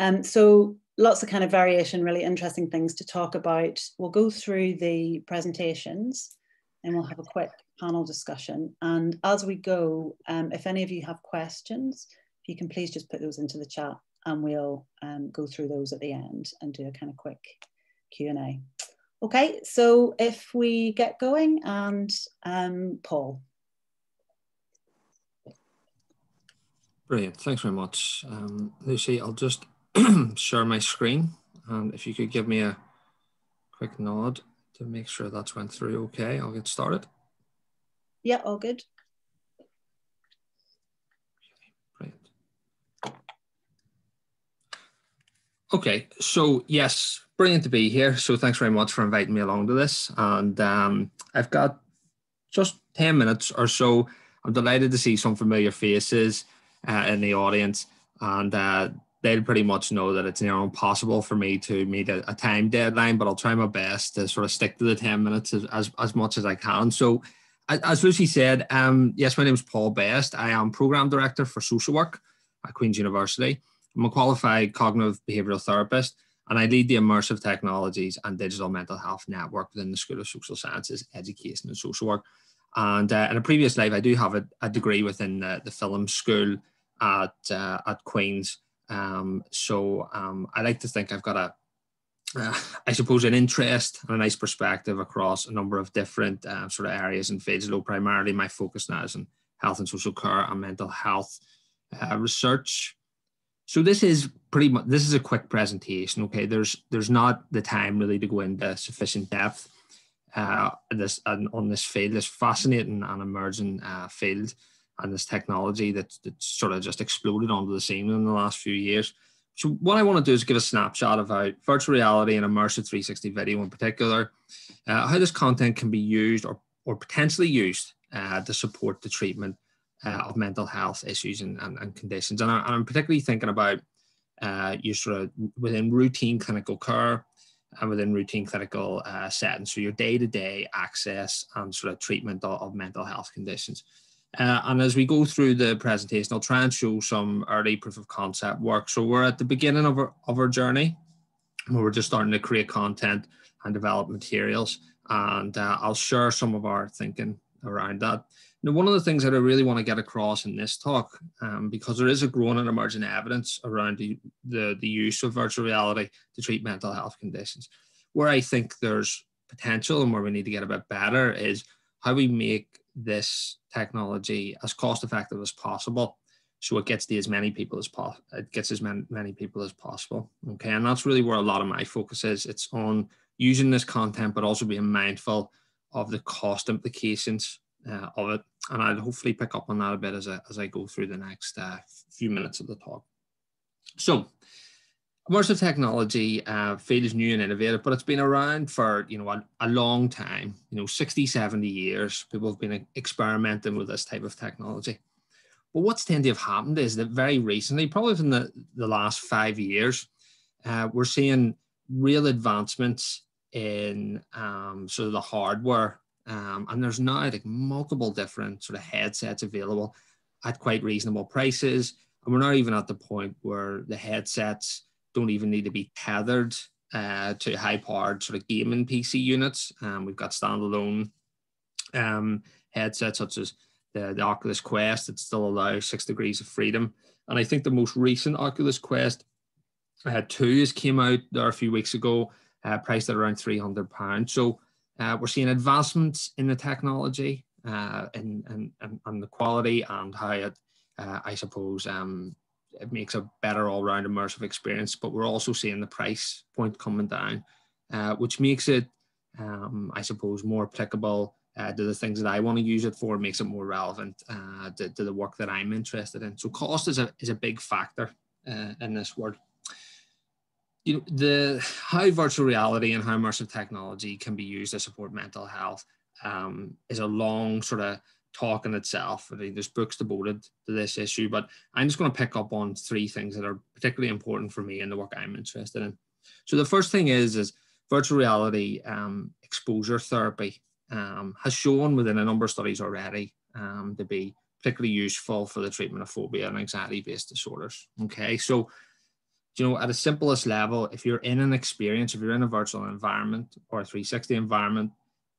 Um, so lots of kind of variation, really interesting things to talk about. We'll go through the presentations and we'll have a quick panel discussion. And as we go, um, if any of you have questions, if you can please just put those into the chat and we'll um, go through those at the end and do a kind of quick Q&A. Okay, so if we get going and um, Paul. Brilliant, thanks very much. Um, Lucy, I'll just share my screen and if you could give me a quick nod to make sure that's went through okay, I'll get started. Yeah, all good. Brilliant. Okay, so yes, brilliant to be here. So thanks very much for inviting me along to this. And um, I've got just 10 minutes or so. I'm delighted to see some familiar faces uh, in the audience. And uh, they'll pretty much know that it's near impossible for me to meet a, a, time deadline, but I'll try my best to sort of stick to the 10 minutes as, as, as much as I can. So, as Lucy said, um, yes, my name is Paul Best. I am Program Director for Social Work at Queen's University. I'm a qualified cognitive behavioral therapist, and I lead the Immersive Technologies and Digital Mental Health Network within the School of Social Sciences, Education and Social Work. And uh, in a previous life, I do have a, a degree within the, the film school at, uh, at Queen's um, so um, I like to think I've got a, uh, I suppose, an interest and a nice perspective across a number of different uh, sort of areas and fields. Though primarily my focus now is on health and social care and mental health uh, research. So this is pretty much this is a quick presentation. Okay, there's there's not the time really to go into sufficient depth uh, this on this field, this fascinating and emerging uh, field and this technology that, that sort of just exploded onto the scene in the last few years. So what I want to do is give a snapshot of how virtual reality and immersive 360 video in particular, uh, how this content can be used or, or potentially used uh, to support the treatment uh, of mental health issues and, and, and conditions. And, I, am particularly thinking about uh, you sort of within routine clinical care and within routine clinical uh, settings. So your day-to-day access and sort of treatment of, of mental health conditions. Uh, and as we go through the presentation, I'll try and show some early proof of concept work. So we're at the beginning of our, of our journey where we're just starting to create content and develop materials. And uh, I'll share some of our thinking around that. Now, one of the things that I really want to get across in this talk, um, because there is a growing and emerging evidence around the, the, the use of virtual reality to treat mental health conditions, where I think there's potential and where we need to get a bit better is how we make this technology as cost effective as possible so it gets to as many people as possible it gets as many, many people as possible okay? And that's really where a lot of my focus is. It's on using this content but also being mindful of the cost implications uh, of it. And i'll hopefully pick up on that a bit as, I, as i go through the next uh, few minutes of the talk. So immersive technology uh, field is new and innovative, but it's been around for you know a, a, long time. You know, 60, 70 years. People have been experimenting with this type of technology. But what's tended to have happened is that very recently, probably in the, the last five years, uh, we're seeing real advancements in um, sort of the hardware. Um, and there's now like multiple different sort of headsets available at quite reasonable prices. And we're not even at the point where the headsets don't even need to be tethered uh, to high powered sort of gaming PC units. Um, we've got standalone um, headsets such as the, the Oculus Quest that still allow six degrees of freedom. And I think the most recent Oculus Quest uh, 2 has came out there a few weeks ago, uh, priced at around £300. So uh, we're seeing advancements in the technology uh, and, and, and, the quality and how it, uh, I suppose, um, it makes a better all-round immersive experience. But we're also seeing the price point coming down, uh, which makes it, um, I suppose, more applicable uh, to the things that I want to use it for. Makes it more relevant uh, to, to, the work that I'm interested in. So cost is a is a big factor uh, in this world. You know the how virtual reality and how immersive technology can be used to support mental health um, is a long sort of talk in itself. I think there's books devoted to this issue, but I'm just going to pick up on three things that are particularly important for me in the work I'm interested in. So the first thing is is virtual reality um, exposure therapy um, has shown within a number of studies already um, to be particularly useful for the treatment of phobia and anxiety-based disorders. Okay, so you know, at a simplest level, if you're in an experience, if you're in a virtual environment or a 360 environment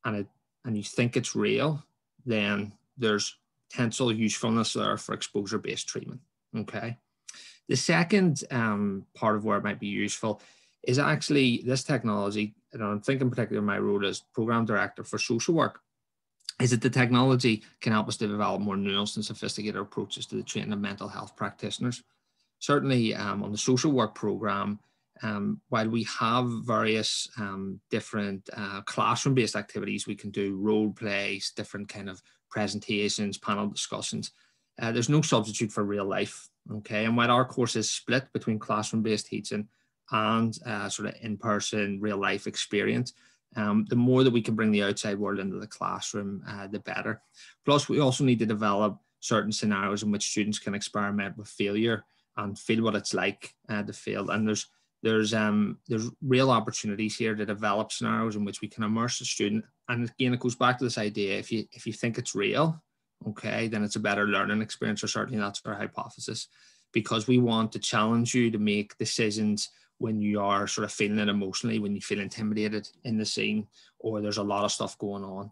and it and you think it's real, then there's potential usefulness there for exposure-based treatment. Okay. The second um, part of where it might be useful is actually this technology, and I'm thinking particularly my role as program director for social work, is that the technology can help us to develop more nuanced and sophisticated approaches to the training of mental health practitioners. Certainly um, on the social work program, um, while we have various um, different uh, classroom-based activities, we can do role plays, different kind of presentations, panel discussions. Uh, there's no substitute for real life. Okay, and while our course is split between classroom-based teaching and uh, sort of in-person real life experience, um, the more that we can bring the outside world into the classroom, uh, the better. Plus, we also need to develop certain scenarios in which students can experiment with failure and feel what it's like uh, to fail. And there's there's um there's real opportunities here to develop scenarios in which we can immerse the student. And again, it goes back to this idea: if you if you think it's real, okay, then it's a better learning experience, or certainly that's our hypothesis, because we want to challenge you to make decisions when you are sort of feeling it emotionally, when you feel intimidated in the scene, or there's a lot of stuff going on.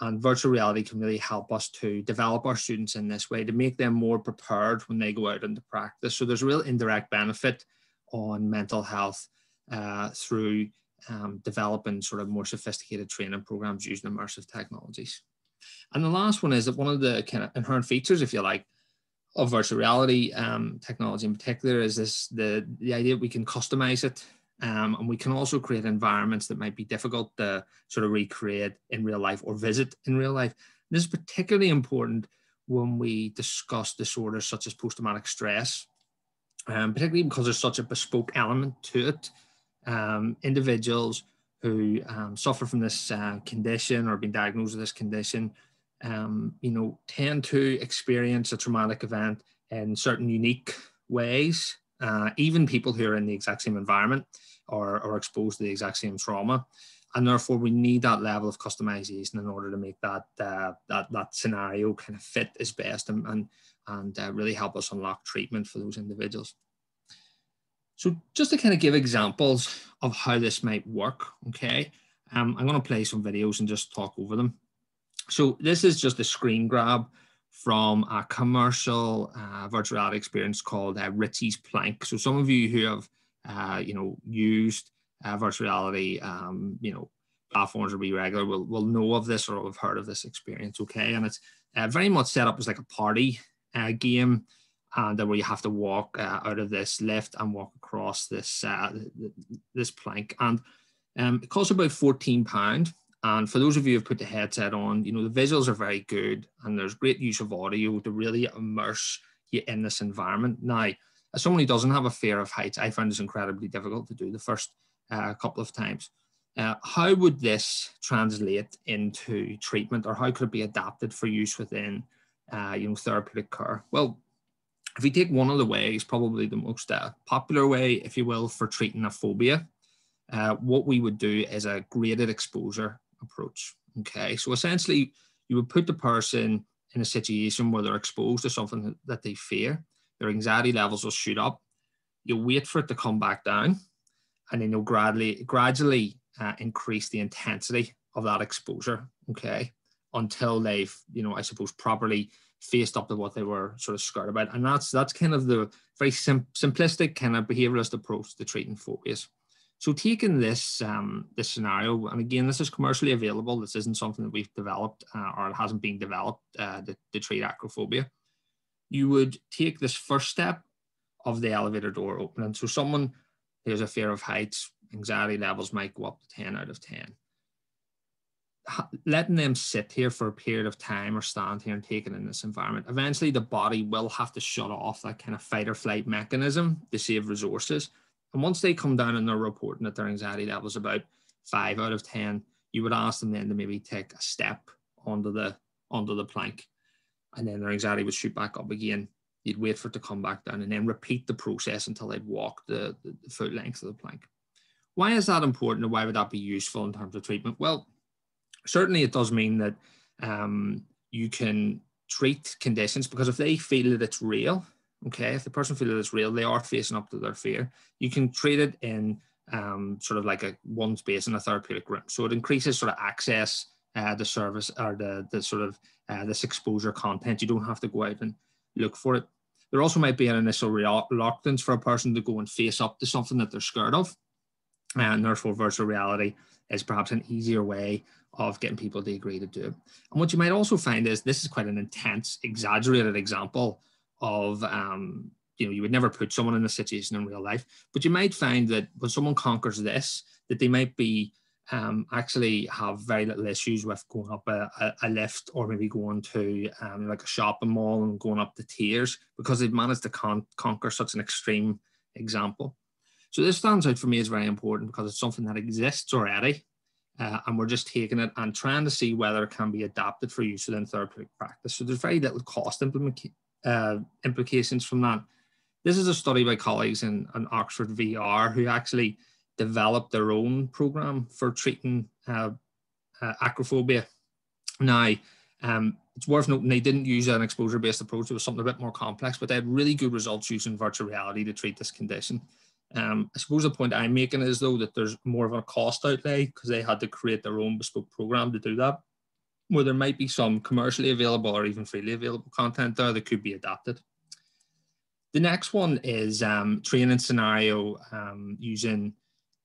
And virtual reality can really help us to develop our students in this way to make them more prepared when they go out into practice. So there's a real indirect benefit on mental health uh, through um, developing sort of more sophisticated training programs using immersive technologies. And the last one is that one of the kind of inherent features, if you like, of virtual reality um, technology in particular is this the, the idea that we can customize it um, and we can also create environments that might be difficult to sort of recreate in real life or visit in real life. This is particularly important when we discuss disorders such as post-traumatic stress, um, particularly because there's such a bespoke element to it. Um, individuals who um, suffer from this uh, condition or been diagnosed with this condition um, you know, tend to experience a traumatic event in certain unique ways. Uh, even people who are in the exact same environment or, are exposed to the exact same trauma. And therefore, we need that level of customization in order to make that uh, that that scenario kind of fit as best and and, and uh, really help us unlock treatment for those individuals. So, just to kind of give examples of how this might work, okay, um, I'm going to play some videos and just talk over them. So this is just a screen grab from a commercial uh, virtual reality experience called uh, Richie's Plank. So some of you who have, uh, you know, used uh, virtual reality, um, you know, platforms or be regular will, will know of this or have heard of this experience, okay? And it's uh, very much set up as like a party uh, game and where you have to walk out of this lift and walk across this this plank. And um, it costs about 14 pound and for those of you who've put the headset on, you know, the visuals are very good and there's great use of audio to really immerse you in this environment. Now, as someone who doesn't have a fear of heights, I found this incredibly difficult to do the first uh, couple of times. Uh, how would this translate into treatment or how could it be adapted for use within, uh, you know, therapeutic care? Well, if we take one of the ways, probably the most uh, popular way, if you will, for treating a phobia, uh, what we would do is a graded exposure approach. Okay, so essentially, you would put the person in a situation where they're exposed to something that they fear, their anxiety levels will shoot up. You'll wait for it to come back down, and then you'll gradually gradually uh, increase the intensity of that exposure. Okay, until they've you know I suppose properly faced up to what they were sort of scared about, and that's that's kind of the very sim- simplistic kind of behavioralist approach to treating phobias. So taking this um, this scenario, and again, this is commercially available. This isn't something that we've developed uh, or it hasn't been developed uh, to, to treat acrophobia. You would take this first step of the elevator door opening. So someone who has a fear of heights, anxiety levels might go up to 10 out of 10. Letting them sit here for a period of time or stand here and take it in this environment, eventually the body will have to shut off that kind of fight or flight mechanism to save resources and once they come down and they're reporting that their anxiety level is about five out of 10, you would ask them then to maybe take a step onto the onto the plank. And then their anxiety would shoot back up again. You'd wait for it to come back down and then repeat the process until they'd walk the, the, the full length of the plank. Why is that important and why would that be useful in terms of treatment? Well, certainly it does mean that um, you can treat conditions because if they feel that it's real, Okay, if the person feels that it's real, they are facing up to their fear. You can treat it in um, sort of like a one space in a therapeutic room. So it increases sort of access uh, the service or the, the sort of uh, this exposure content. You don't have to go out and look for it. There also might be an initial reluctance for a person to go and face up to something that they're scared of. And therefore, virtual reality is perhaps an easier way of getting people to agree to do. And what you might also find is this is quite an intense, exaggerated example of um, you know you would never put someone in a situation in real life but you might find that when someone conquers this that they might be um, actually have very little issues with going up a, a, a lift or maybe going to um, like a shopping mall and going up the tiers because they've managed to con- conquer such an extreme example. So this stands out for me as very important because it's something that exists already. Uh, and we're just taking it and trying to see whether it can be adapted for use within therapeutic practice. So there's very little cost implement, uh, implications from that. This is a study by colleagues in, in Oxford VR who actually developed their own program for treating uh, uh, acrophobia. Now, um, it's worth noting they didn't use an exposure based approach, it was something a bit more complex, but they had really good results using virtual reality to treat this condition. Um, I suppose the point I'm making is though that there's more of a cost outlay because they had to create their own bespoke program to do that, where there might be some commercially available or even freely available content there that could be adapted. The next one is um, training scenario um, using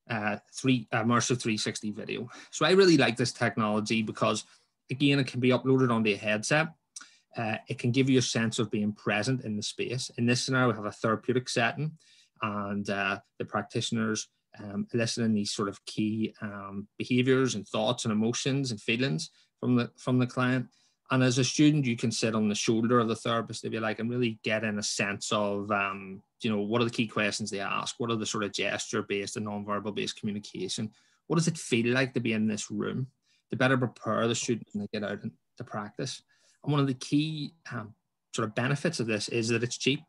uh, three immersive 360 video. So I really like this technology because again, it can be uploaded onto a headset. Uh, it can give you a sense of being present in the space. In this scenario, we have a therapeutic setting and uh, the practitioners um, eliciting these sort of key um, behaviors and thoughts and emotions and feelings from the from the client. And as a student, you can sit on the shoulder of the therapist, if you like, and really get in a sense of, um, you know, what are the key questions they ask? What are the sort of gesture-based and non-verbal based communication? What does it feel like to be in this room? To better prepare the student when they get out to practice. And one of the key um, sort of benefits of this is that it's cheap.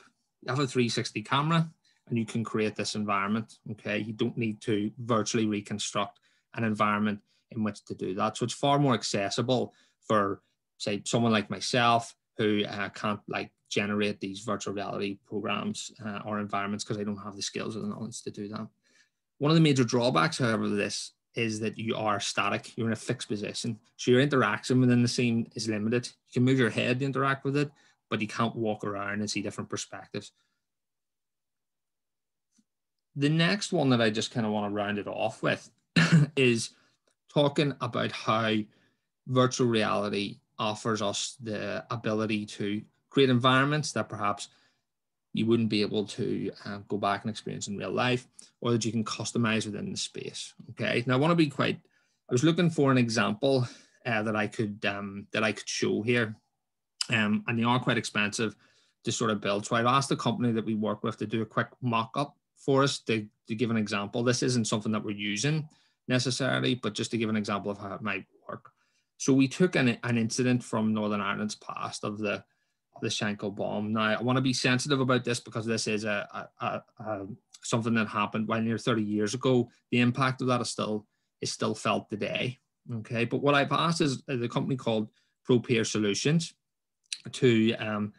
You have a 360 camera and you can create this environment. Okay, you don't need to virtually reconstruct an environment in which to do that. So it's far more accessible for say someone like myself who uh, can't like generate these virtual reality programs uh, or environments because I don't have the skills or the knowledge to do that. One of the major drawbacks, however, of this is that you are static. You're in a fixed position. So your interaction within the scene is limited. You can move your head to interact with it, but you can't walk around and see different perspectives. The next one that I just kind of want to round it off with is talking about how virtual reality offers us the ability to create environments that perhaps you wouldn't be able to uh, go back and experience in real life or that you can customize within the space okay? Now i want to be quite i was looking for an example uh, that i could um, that i could show here. Um, and they are quite expensive to sort of build. So i've asked the company that we work with to do a quick mock-up for us to, to give an example this isn't something that we're using necessarily but just to give an example of how it might work so we took an, an incident from Northern Ireland's past of the the Shankill bomb. Now I want to be sensitive about this because this is a, a, a, something that happened well near 30 years ago. The impact of that is still is still felt today. Okay, but what I've asked is the company called ProPeer Solutions to um,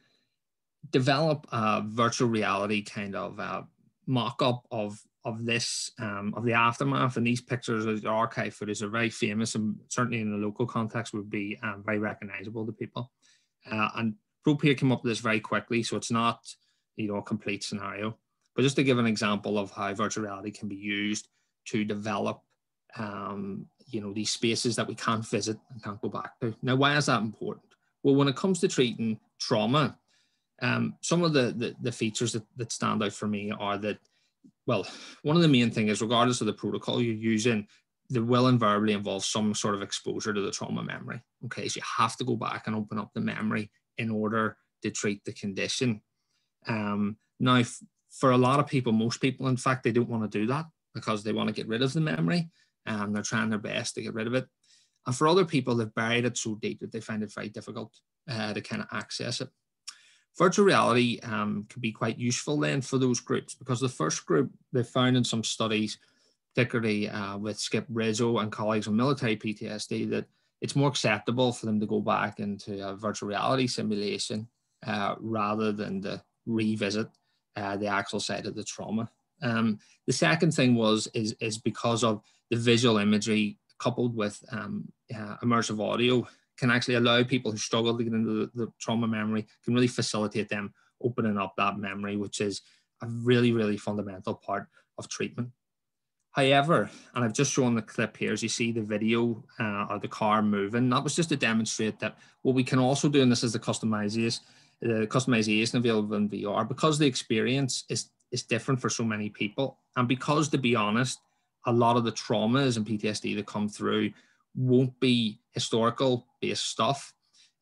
develop a virtual reality kind of uh, mock-up of of this um, of the aftermath. And these pictures of the archive footage are very famous and certainly in the local context would be um, very recognizable to people. Uh, and ProPeer came up with this very quickly so it's not you know a complete scenario. But just to give an example of how virtual reality can be used to develop um, you know these spaces that we can't visit and can't go back to. Now why is that important? Well when it comes to treating trauma um, some of the, the, the features that, that stand out for me are that well, one of the main things is regardless of the protocol you're using, there will invariably involve some sort of exposure to the trauma memory. Okay, so you have to go back and open up the memory in order to treat the condition. Um, now, for a lot of people, most people, in fact, they don't want to do that because they want to get rid of the memory and they're trying their best to get rid of it. And for other people, they've buried it so deep that they find it very difficult uh, to kind of access it virtual reality um, can be quite useful then for those groups because the first group they found in some studies, particularly uh, with Skip Rizzo and colleagues on military PTSD, that it's more acceptable for them to go back into a virtual reality simulation uh, rather than the revisit uh, the actual site of the trauma. Um, the second thing was is is because of the visual imagery coupled with um, uh, immersive audio can actually allow people who struggle to get into the, the, trauma memory can really facilitate them opening up that memory, which is a really really fundamental part of treatment. However, and I've just shown the clip here, as you see the video uh, of the car moving, that was just to demonstrate that what we can also do, and this is the customization, the customization available in VR, because the experience is, is different for so many people. And because to be honest, a lot of the traumas and PTSD that come through won't be historical based stuff.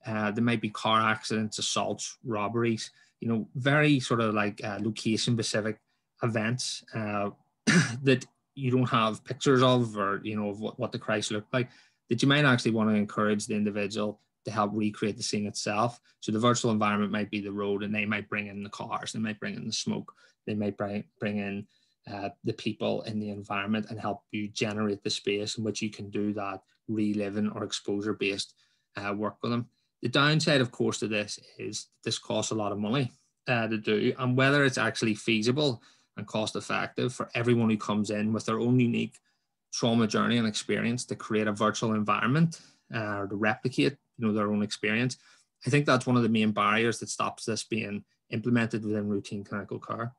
Uh, there might be car accidents, assaults, robberies, you know, very sort of like uh, location specific events uh, that you don't have pictures of or you know of what, what the crash looked like that you might actually want to encourage the individual to help recreate the scene itself so the virtual environment might be the road and they might bring in the cars they might bring in the smoke they might bring, bring in uh, the people in the environment and help you generate the space in which you can do that reliving or exposure based uh, work with them. The downside of course to this is this costs a lot of money uh, to do and whether it's actually feasible and cost effective for everyone who comes in with their own unique trauma journey and experience to create a virtual environment uh, or to replicate you know their own experience i think that's one of the main barriers that stops this being implemented within routine clinical care.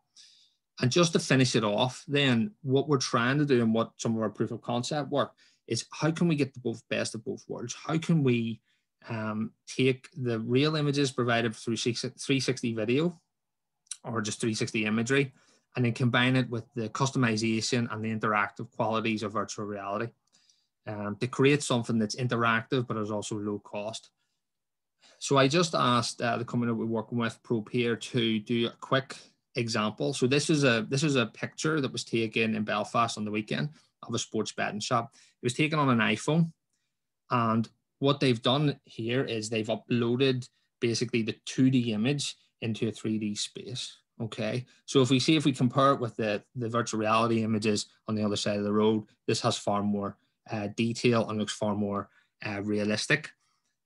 And just to finish it off then what we're trying to do and what some of our proof of concept work is how can we get the both best of both worlds how can we um, take the real images provided through 360 video or just 360 imagery and then combine it with the customization and the interactive qualities of virtual reality um, to create something that's interactive but is also low cost. So I just asked uh, the company that we're working with, Propere, to do a quick example. So this is a this is a picture that was taken in Belfast on the weekend of a sports betting shop. It was taken on an iPhone, and what they've done here is they've uploaded basically the 2D image into a 3D space. Okay, so if we see if we compare it with the, the virtual reality images on the other side of the road, this has far more uh, detail and looks far more uh, realistic.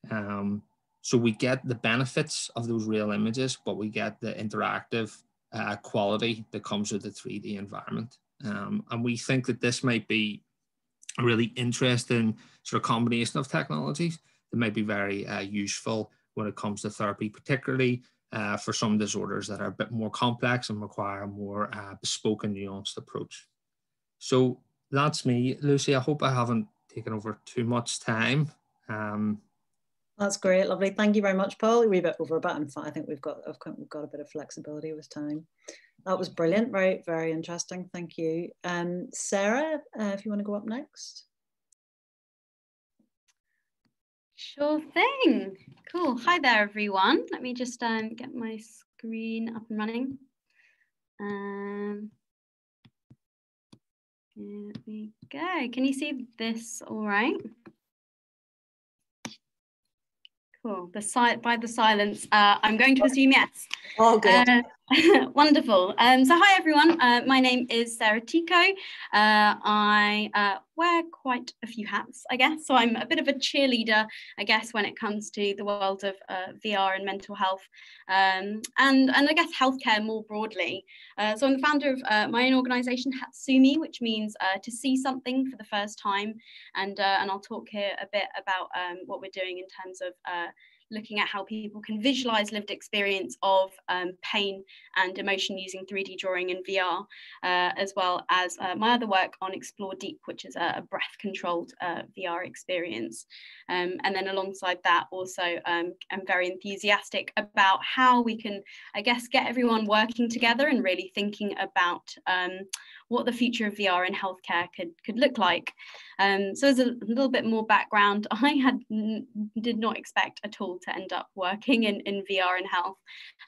Um, so we get the benefits of those real images, but we get the interactive uh, quality that comes with the 3D environment. Um, and we think that this might be a really interesting sort of combination of technologies that might be very uh, useful when it comes to therapy, particularly uh, for some disorders that are a bit more complex and require a more uh, bespoke and nuanced approach. So that's me, Lucy. I hope I haven't taken over too much time. Um, that's great, lovely. Thank you very much, Paul. We're a bit over, but I think we've got we've got a bit of flexibility with time. That was brilliant, very very interesting. Thank you, um, Sarah. Uh, if you want to go up next. Sure thing. Cool. Hi there, everyone. Let me just um, get my screen up and running. Um, here we go. Can you see this all right? Cool. The si by the silence, uh, I'm going to assume yes. Oh, good. Uh, wonderful. Um, so hi, everyone. Uh, my name is Sarah Ticho. Uh, I uh, wear quite a few hats, I guess. So I'm a bit of a cheerleader, I guess, when it comes to the world of uh, VR and mental health, um, and, and I guess healthcare more broadly. Uh, so I'm the founder of uh, my own organisation, Hatsumi, which means to see something for the first time. And, and I'll talk here a bit about um, what we're doing in terms of looking at how people can visualize lived experience of um, pain and emotion using 3D drawing and VR, uh, as well as uh, my other work on Explore Deep, which is a, a breath controlled uh, VR experience. Um, and then alongside that, also, um, I'm very enthusiastic about how we can, I guess, get everyone working together and really thinking about um, what the future of VR in healthcare could, could look like. Um, so as a little bit more background, I had did not expect at all to end up working in, in VR and health.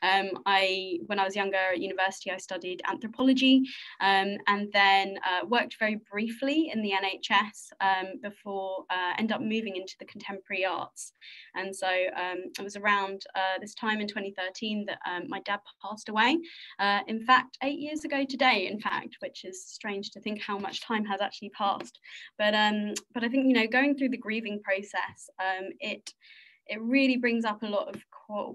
Um, I, when I was younger at university, I studied anthropology um, and then uh, worked very briefly in the NHS um, before uh, end up moving into the contemporary arts. And so um, it was around uh, this time in 2013 that um, my dad passed away. Uh, in fact, eight years ago today, in fact, which is strange to think how much time has actually passed. But um, but I think you know going through the grieving process, um, it it really brings up a lot of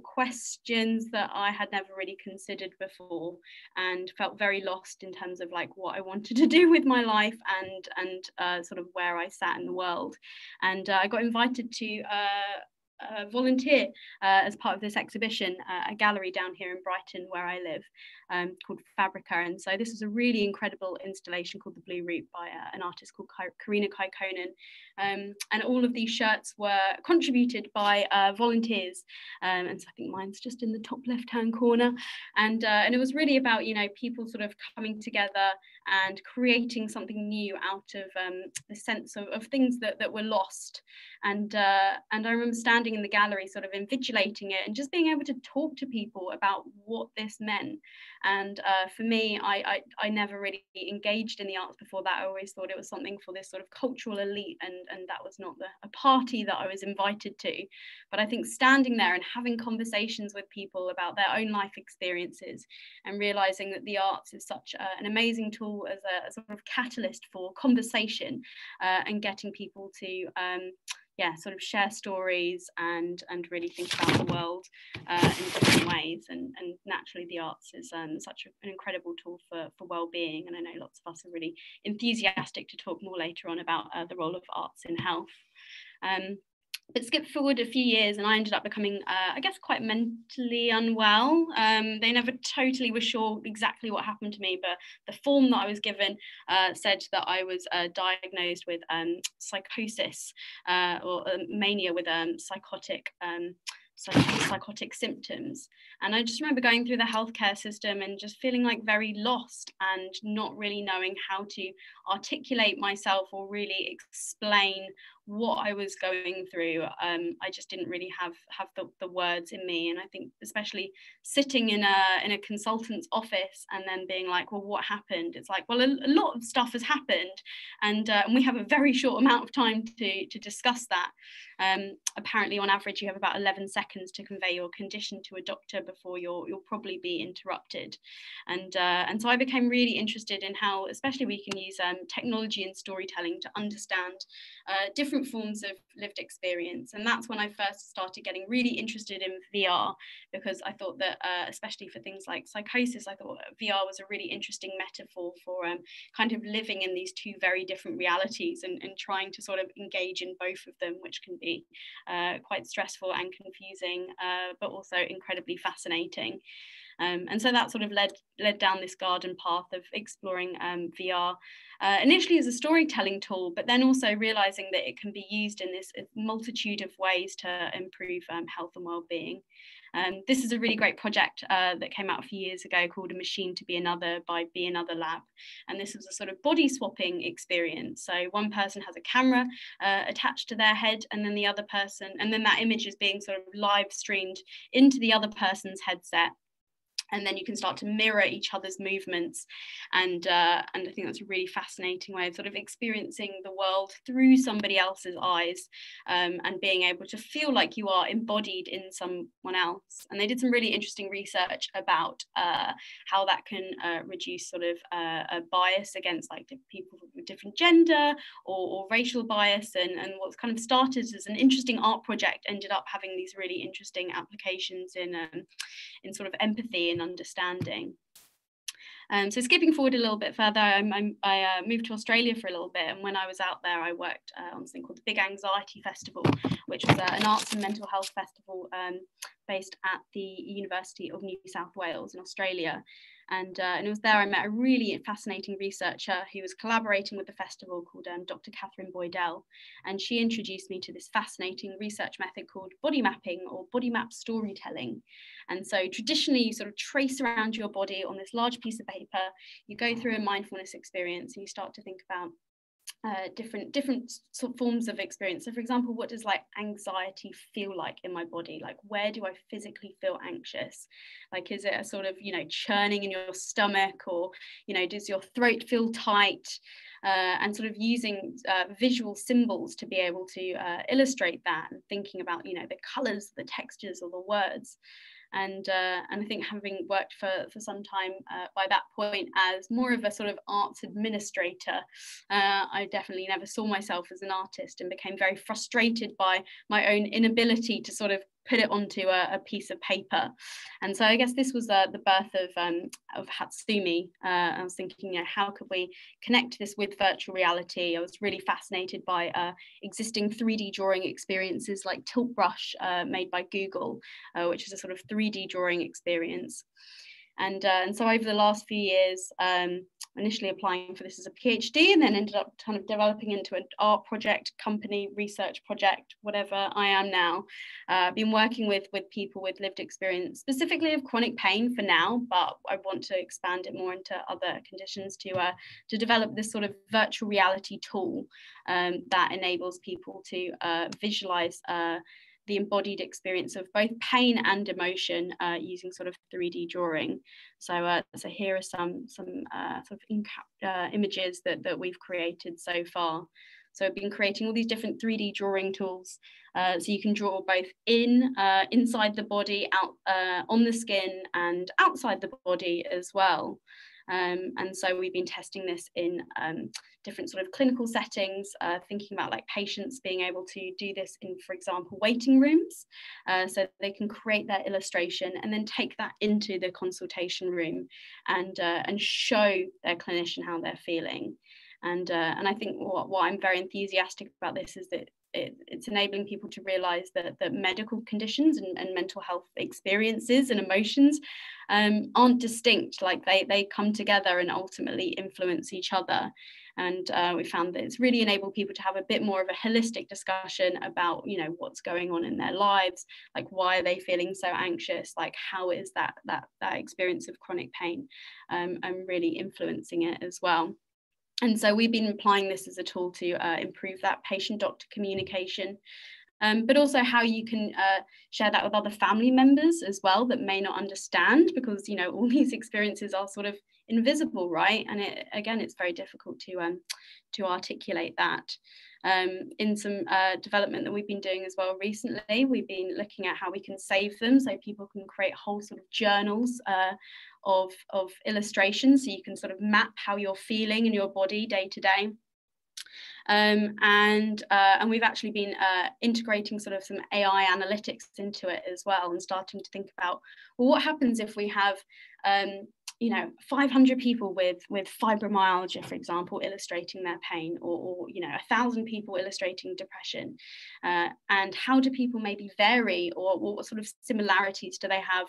questions that I had never really considered before and felt very lost in terms of like what I wanted to do with my life and and uh, sort of where I sat in the world and uh, I got invited to uh, uh, volunteer uh, as part of this exhibition, uh, a gallery down here in Brighton where I live um, called Fabrica. And so this was a really incredible installation called The Blue Route by uh, an artist called Kaarina Kaikkonen. Um, and all of these shirts were contributed by uh, volunteers. Um, and so I think mine's just in the top left-hand corner. And, uh, and it was really about, you know, people sort of coming together and creating something new out of um, the sense of, of things that, that were lost. And, uh, and I remember standing in the gallery sort of invigilating it and just being able to talk to people about what this meant. And uh, for me, I, I, I never really engaged in the arts before that. I always thought it was something for this sort of cultural elite, and, and that was not the, a party that I was invited to. But I think standing there and having conversations with people about their own life experiences and realizing that the arts is such a, an amazing tool as a, a, sort of catalyst for conversation uh, and getting people to. Um, yeah, sort of share stories and and really think about the world uh, in different ways. And, and naturally, the arts is um, such an incredible tool for, for well-being. And I know lots of us are really enthusiastic to talk more later on about uh, the role of arts in health. Um, but skip forward a few years and I ended up becoming, uh, I guess, quite mentally unwell. Um, they never totally were sure exactly what happened to me, but the form that I was given uh, said that I was uh, diagnosed with um, psychosis uh, or uh, mania with um, psychotic um, psychotic symptoms. And I just remember going through the healthcare system and just feeling like very lost and not really knowing how to articulate myself or really explain what I was going through. Um, I just didn't really have have the, the words in me. And I think especially sitting in a in a consultant's office and then being like, well, what happened? It's like, well, a, a lot of stuff has happened, and uh, and we have a very short amount of time to to discuss that. Um, apparently, on average, you have about 11 seconds to convey your condition to a doctor before you'll you'll probably be interrupted. And uh, and so I became really interested in how, especially we can use um, technology and storytelling to understand uh, different forms of lived experience. And that's when I first started getting really interested in VR because I thought that, uh, especially for things like psychosis, I thought VR was a really interesting metaphor for um, kind of living in these two very different realities and, and trying to sort of engage in both of them, which can be uh, quite stressful and confusing, uh, but also incredibly fascinating. Um, and so that sort of led led down this garden path of exploring um, VR uh, initially as a storytelling tool, but then also realizing that it can be used in this multitude of ways to improve um, health and well-being. Um, this is a really great project uh, that came out a few years ago called A Machine to Be Another by Be Another Lab. And this was a sort of body swapping experience. So one person has a camera uh, attached to their head, and then the other person, and then that image is being sort of live streamed into the other person's headset and then you can start to mirror each other's movements. And uh, and I think that's a really fascinating way of sort of experiencing the world through somebody else's eyes um, and being able to feel like you are embodied in someone else. And they did some really interesting research about uh, how that can uh, reduce sort of uh, a bias against like people with different gender or, or racial bias. And, and what's kind of started as an interesting art project ended up having these really interesting applications in um, in sort of empathy and understanding. Um, so skipping forward a little bit further, I'm, I'm, i uh, moved to Australia for a little bit, and when I was out there, I worked uh, on something called the Big Anxiety Festival, which was uh, an arts and mental health festival um, based at the University of New South Wales in Australia. And, uh, and it was there I met a really fascinating researcher who was collaborating with the festival called um, Dr. Katherine Boydell. And she introduced me to this fascinating research method called body mapping or body map storytelling. And so traditionally, you sort of trace around your body on this large piece of paper, you go through a mindfulness experience and you start to think about uh, different different sort of forms of experience. So, for example, what does like anxiety feel like in my body? Like, where do I physically feel anxious? Like, is it a sort of you know churning in your stomach, or you know, does your throat feel tight? Uh, and sort of using uh, visual symbols to be able to uh, illustrate that, and thinking about you know the colours, the textures, or the words. And uh, and I think having worked for for some time uh, by that point as more of a sort of arts administrator, uh, I definitely never saw myself as an artist and became very frustrated by my own inability to sort of put it onto a, a, piece of paper. And so I guess this was uh, the birth of, um, of Hatsumi. Uh, I was thinking, you know, how could we connect this with virtual reality? I was really fascinated by uh, existing 3D drawing experiences like Tilt Brush uh, made by Google, uh, which is a sort of 3D drawing experience. And, uh, and so over the last few years, um, initially applying for this as a PhD and then ended up kind of developing into an art project, company, research project, whatever I am now. Uh, been working with, with people with lived experience, specifically of chronic pain for now, but I want to expand it more into other conditions to, uh, to develop this sort of virtual reality tool um, that enables people to uh, visualize uh, the embodied experience of both pain and emotion uh, using sort of 3D drawing. So, uh, so here are some some uh, sort of uh, images that, that we've created so far. So I've been creating all these different 3D drawing tools. Uh, so you can draw both in, uh, inside the body, out on the skin and outside the body as well. Um, and so we've been testing this in um, different sort of clinical settings, uh, thinking about like patients being able to do this in, for example, waiting rooms. Uh, so they can create their illustration and then take that into the consultation room and, uh, and show their clinician how they're feeling. And, uh, and I think what, what I'm very enthusiastic about this is that it, it's enabling people to realize that, that medical conditions and, and mental health experiences and emotions um, aren't distinct, like they, they come together and ultimately influence each other. And uh, we found that it's really enabled people to have a bit more of a holistic discussion about, you know, what's going on in their lives, like why are they feeling so anxious, like how is that that that experience of chronic pain, um, and really influencing it as well. And so we've been applying this as a tool to uh, improve that patient doctor communication, um, but also how you can uh, share that with other family members as well that may not understand because, you know, all these experiences are sort of invisible, right? And it, again, it's very difficult to, um, to articulate that. Um, in some uh, development that we've been doing as well recently, we've been looking at how we can save them so people can create whole sort of journals uh, of, of illustrations so you can sort of map how you're feeling in your body day to day. Um, and uh, and we've actually been uh, integrating sort of some AI analytics into it as well, and starting to think about well, what happens if we have um, you know 500 people with with fibromyalgia for example illustrating their pain or, or you know a thousand people illustrating depression uh, and how do people maybe vary or, or, what sort of similarities do they have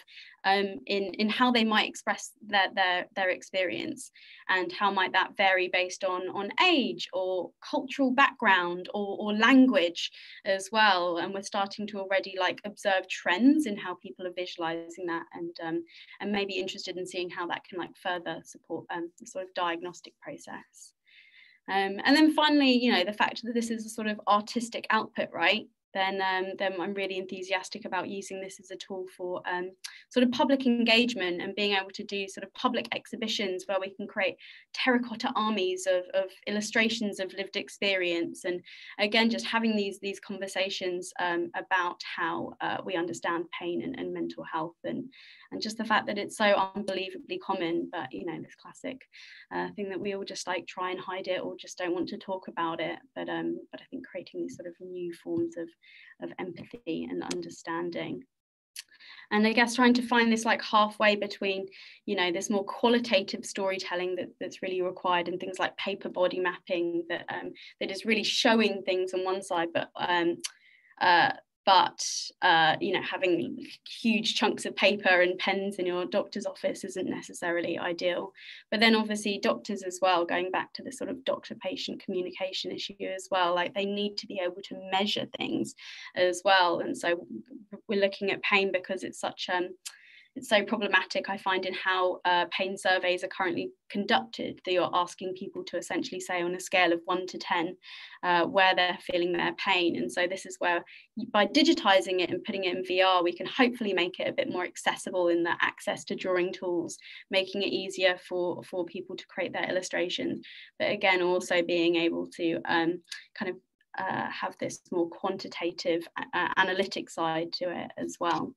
um, in in how they might express their, their their experience and how might that vary based on on age or cultural background or, or language as well and we're starting to already like observe trends in how people are visualizing that and um, and maybe interested in seeing how that can like further support um, the sort of diagnostic process. Um, and then finally, you know, the fact that this is a sort of artistic output, right? Then um, then I'm really enthusiastic about using this as a tool for um, sort of public engagement and being able to do sort of public exhibitions where we can create terracotta armies of, of illustrations of lived experience. And again just having these these conversations um, about how uh, we understand pain and, and mental health and and just the fact that it's so unbelievably common but you know this classic uh, thing that we all just like try and hide it or just don't want to talk about it. But um but I think creating these sort of new forms of of empathy and understanding. And i guess trying to find this like halfway between you know this more qualitative storytelling that, that's really required and things like paper body mapping that um, that is really showing things on one side but um, uh, but uh, you know having huge chunks of paper and pens in your doctor's office isn't necessarily ideal. But then obviously doctors as well going back to the sort of doctor patient communication issue as well like they need to be able to measure things as well. And so we're looking at pain because it's such um so problematic, I find, in how uh, pain surveys are currently conducted. That you're asking people to essentially say on a scale of one to 10 uh, where they're feeling their pain. And so, this is where by digitizing it and putting it in VR, we can hopefully make it a bit more accessible in the access to drawing tools, making it easier for, for people to create their illustrations. But again, also being able to um, kind of uh, have this more quantitative uh, analytic side to it as well.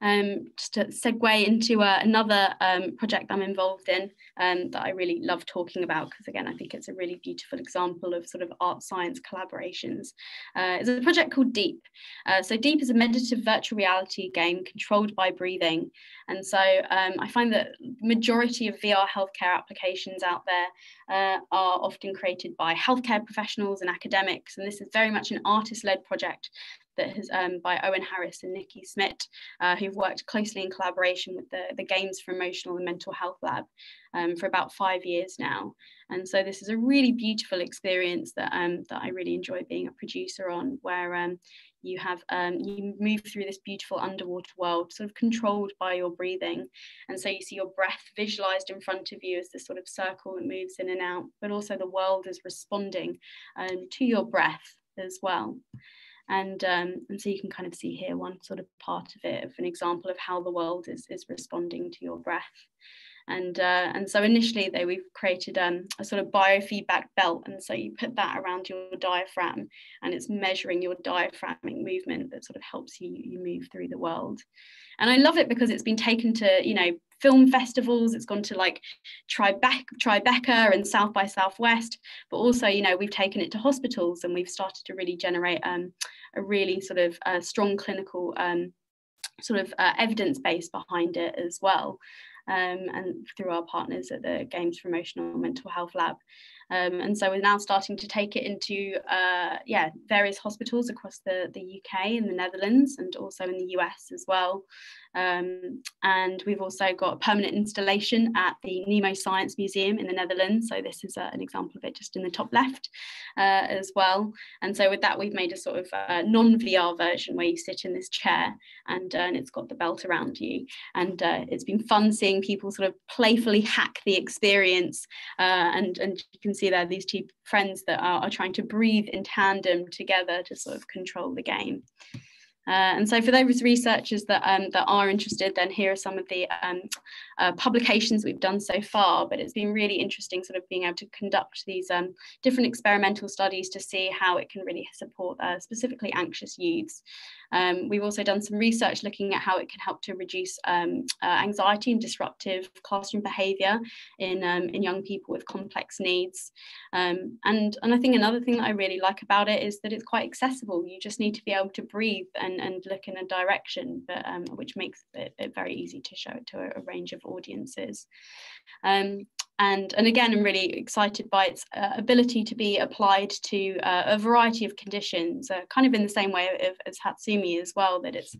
Um, just to segue into uh, another um, project I'm involved in um, that I really love talking about because again I think it's a really beautiful example of sort of art science collaborations. Uh, it's a project called Deep. Uh, so Deep is a meditative virtual reality game controlled by breathing, and so um, I find that majority of VR healthcare applications out there uh, are often created by healthcare professionals and academics, and this is very much an artist-led project that has um, by Owen Harris and Niki Smit, uh, who've worked closely in collaboration with the, the Games for Emotional and Mental Health Lab um, for about five years now. And so this is a really beautiful experience that, um, that I really enjoy being a producer on, where um, you have um, you move through this beautiful underwater world sort of controlled by your breathing and so you see your breath visualized in front of you as this sort of circle that moves in and out but also the world is responding um, to your breath as well and um, and so you can kind of see here one sort of part of it of an example of how the world is is responding to your breath. And uh, and so initially they we've created um, a sort of biofeedback belt. And so you put that around your diaphragm and it's measuring your diaphragmic movement that sort of helps you you move through the world. And I love it because it's been taken to you know film festivals it's gone to like Tribeca, Tribeca and South by Southwest but also you know we've taken it to hospitals and we've started to really generate um, a really sort of uh, strong clinical um, sort of uh, evidence base behind it as well um, and through our partners at the Games for Emotional Mental Health Lab. Um, and so we're now starting to take it into uh, yeah various hospitals across the, the UK and the Netherlands and also in the US as well. Um, and we've also got a permanent installation at the Nemo Science Museum in the Netherlands. So this is uh, an example of it just in the top left uh, as well. And so with that, we've made a sort of uh, non-VR version where you sit in this chair and, uh, and it's got the belt around you. And it's been fun seeing people sort of playfully hack the experience. and, and you can see there these two friends that are, are trying to breathe in tandem together to sort of control the game. Uh, and so for those researchers that, um, that are interested, then here are some of the um, uh, publications we've done so far, but it's been really interesting sort of being able to conduct these um, different experimental studies to see how it can really support uh, specifically anxious youths. Um, we've also done some research looking at how it can help to reduce um, uh, anxiety and disruptive classroom behaviour in, um, in young people with complex needs. Um, and, and I think another thing that I really like about it is that it's quite accessible. You just need to be able to breathe and, and look in a direction, but, um, which makes it, it, very easy to show it to a, a range of audiences. Um, and, and again, I'm really excited by its uh, ability to be applied to uh, a variety of conditions, uh, kind of in the same way of, as Hatsumi as well, that it's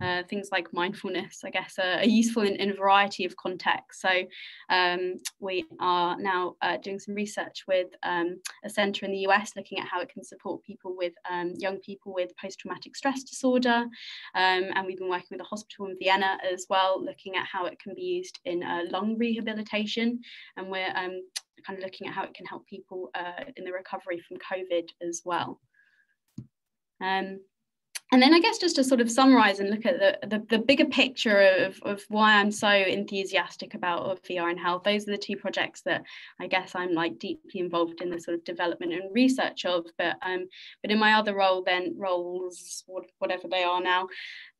uh, things like mindfulness, I guess, are, are useful in, in, a variety of contexts. So um, we are now uh, doing some research with um, a centre in the US looking at how it can support people with um, young people with post-traumatic stress disorder. Um, and we've been working with a hospital in Vienna as well, looking at how it can be used in uh, lung rehabilitation. And we're um, kind of looking at how it can help people uh, in the recovery from COVID as well. Um, and then I guess just to sort of summarize and look at the, the, the, bigger picture of, of why I'm so enthusiastic about VR and health, those are the two projects that I guess I'm like deeply involved in the sort of development and research of. But um, but in my other role, then roles, whatever they are now,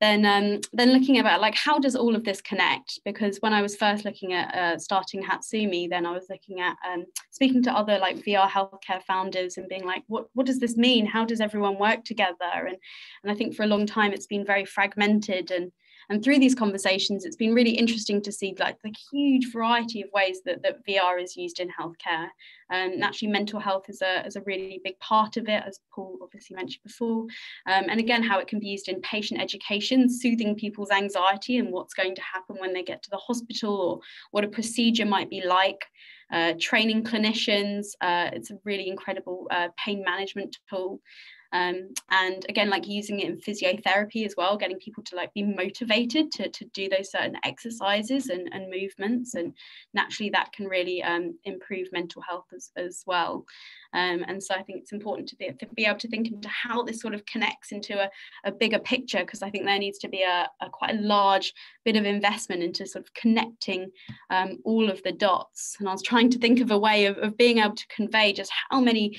then um, then looking about like how does all of this connect? Because when I was first looking at uh, starting Hatsumi, then I was looking at um, speaking to other like VR healthcare founders and being like, what what does this mean? How does everyone work together? And and I think for a long time it's been very fragmented and and through these conversations it's been really interesting to see like the huge variety of ways that, that vr is used in healthcare. And actually mental health is a, is a really big part of it as paul obviously mentioned before. Um, and again how it can be used in patient education soothing people's anxiety and what's going to happen when they get to the hospital or what a procedure might be like. Uh, training clinicians uh, it's a really incredible uh, pain management tool um, and again like using it in physiotherapy as well getting people to like be motivated to, to do those certain exercises and, and movements and naturally that can really um, improve mental health as, as well. Um, and so I think it's important to be, to be able to think into how this sort of connects into a, a bigger picture because I think there needs to be a, a, quite a large bit of investment into sort of connecting um, all of the dots. And I was trying to think of a way of, of being able to convey just how many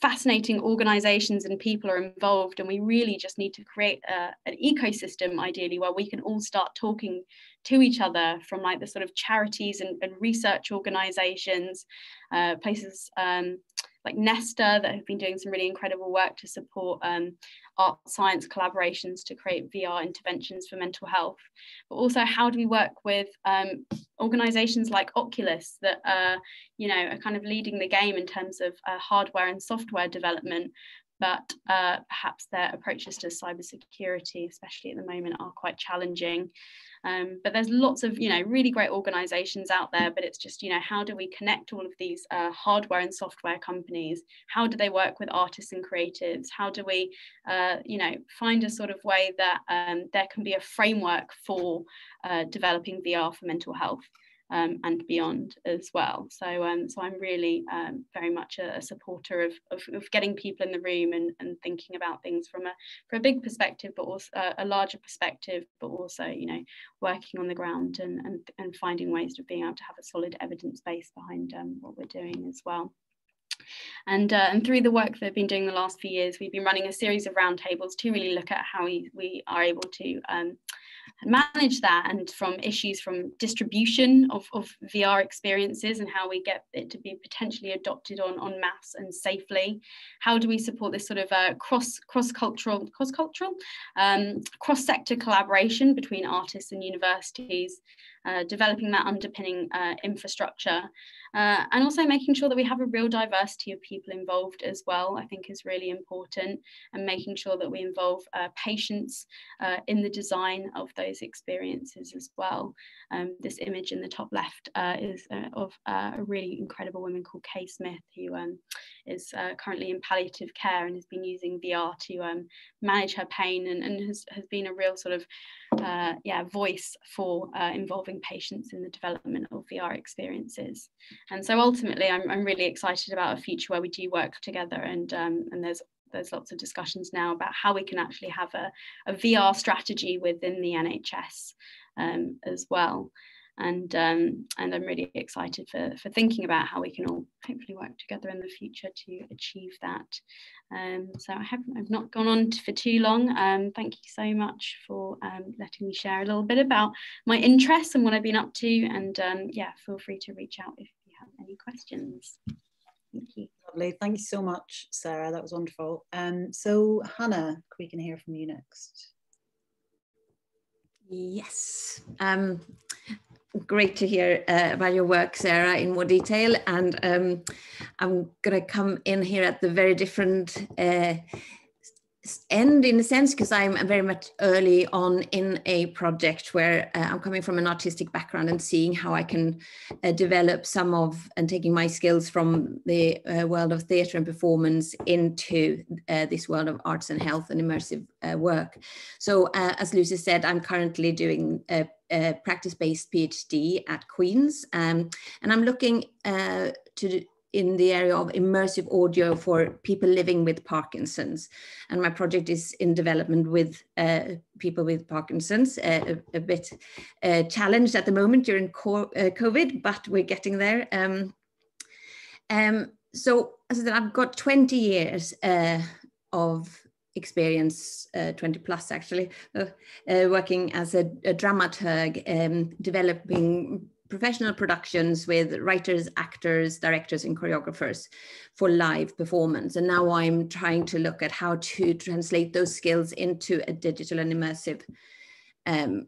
fascinating organizations and people are involved and we really just need to create a, an ecosystem ideally where we can all start talking to each other from like the sort of charities and, and research organizations uh, places um, like Nesta that have been doing some really incredible work to support um, art science collaborations to create VR interventions for mental health. But also, how do we work with um, organizations like Oculus that are, you know, are kind of leading the game in terms of uh, hardware and software development, but uh, perhaps their approaches to cybersecurity, especially at the moment, are quite challenging. Um, but there's lots of, you know, really great organizations out there, but it's just, you know, how do we connect all of these uh, hardware and software companies? How do they work with artists and creatives? How do we, uh, you know, find a sort of way that um, there can be a framework for uh, developing VR for mental health? Um, and beyond as well. So, um, so I'm really um, very much a, a supporter of, of, of, getting people in the room and, and thinking about things from a from a big perspective, but also uh, a larger perspective, but also you know working on the ground and and, and finding ways of being able to have a solid evidence base behind um, what we're doing as well. And, uh, and through the work that I've been doing the last few years, we've been running a series of roundtables to really look at how we, we are able to um, manage that and from issues from distribution of, of VR experiences and how we get it to be potentially adopted on, on mass and safely. How do we support this sort of uh, cross cross cultural cross cultural um, cross sector collaboration between artists and universities, uh, developing that underpinning uh, infrastructure uh, and also making sure that we have a real diversity of people involved as well, I think is really important, and making sure that we involve uh, patients uh, in the design of those experiences as well. Um, this image in the top left uh, is uh, of uh, a really incredible woman called Kay Smith, who um, is currently in palliative care and has been using VR to um, manage her pain and, and has, has been a real sort of yeah voice for involving patients in the development of VR experiences. And so ultimately, I'm, I'm really excited about a future where we do work together and, um, and there's there's lots of discussions now about how we can actually have a, a VR strategy within the NHS um, as well. And, um, and I'm really excited for, for thinking about how we can all hopefully work together in the future to achieve that. Um, so I have I've not gone on for too long. Um, thank you so much for um, letting me share a little bit about my interests and what I've been up to. And um, yeah, feel free to reach out if you have any questions. Thank you. Lovely. Thank you so much, Sarah. That was wonderful. Um, so, Hanna, we can hear from you next. Yes. Um, great to hear uh, about your work, Sarah, in more detail. And um, I'm going to come in here at the very different uh, end in a sense because I'm very much early on in a project where uh, I'm coming from an artistic background and seeing how I can uh, develop some of and taking my skills from the uh, world of theatre and performance into uh, this world of arts and health and immersive uh, work. So uh, as Lucy said, I'm currently doing a, a practice-based PhD at Queen's um, and I'm looking to in the area of immersive audio for people living with Parkinson's. And my project is in development with uh, people with Parkinson's, uh, a, a, bit uh, challenged at the moment during uh, COVID, but we're getting there. Um, um, so as I said, I've got 20 years uh, of experience, uh, 20 plus actually, working as a, a dramaturg, um, developing professional productions with writers, actors, directors, and choreographers for live performance. And now I'm trying to look at how to translate those skills into a digital and immersive um,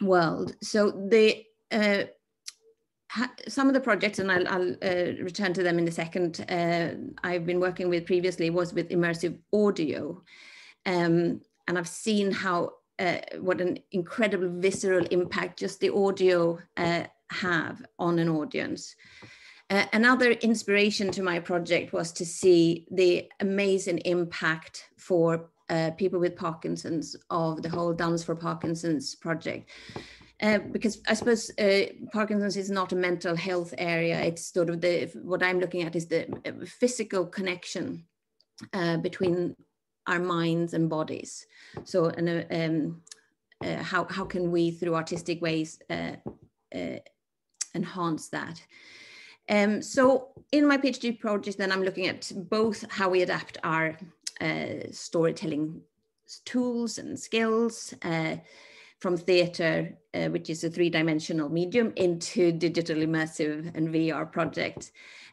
world. So the uh, some of the projects, and I'll, I'll uh, return to them in a second, uh, I've been working with previously was with immersive audio. Um, and I've seen how uh, what an incredible visceral impact just the audio uh, have on an audience. Uh, another inspiration to my project was to see the amazing impact for uh, people with Parkinson's of the whole Dance for Parkinson's project. Uh, because I suppose uh, Parkinson's is not a mental health area. It's sort of the what I'm looking at is the uh, physical connection uh, between our minds and bodies. So, and um, how how can we through artistic ways enhance that. Um, so in my PhD project, then I'm looking at both how we adapt our uh, storytelling tools and skills uh, from theater, uh, which is a three-dimensional medium, into digital immersive and VR projects.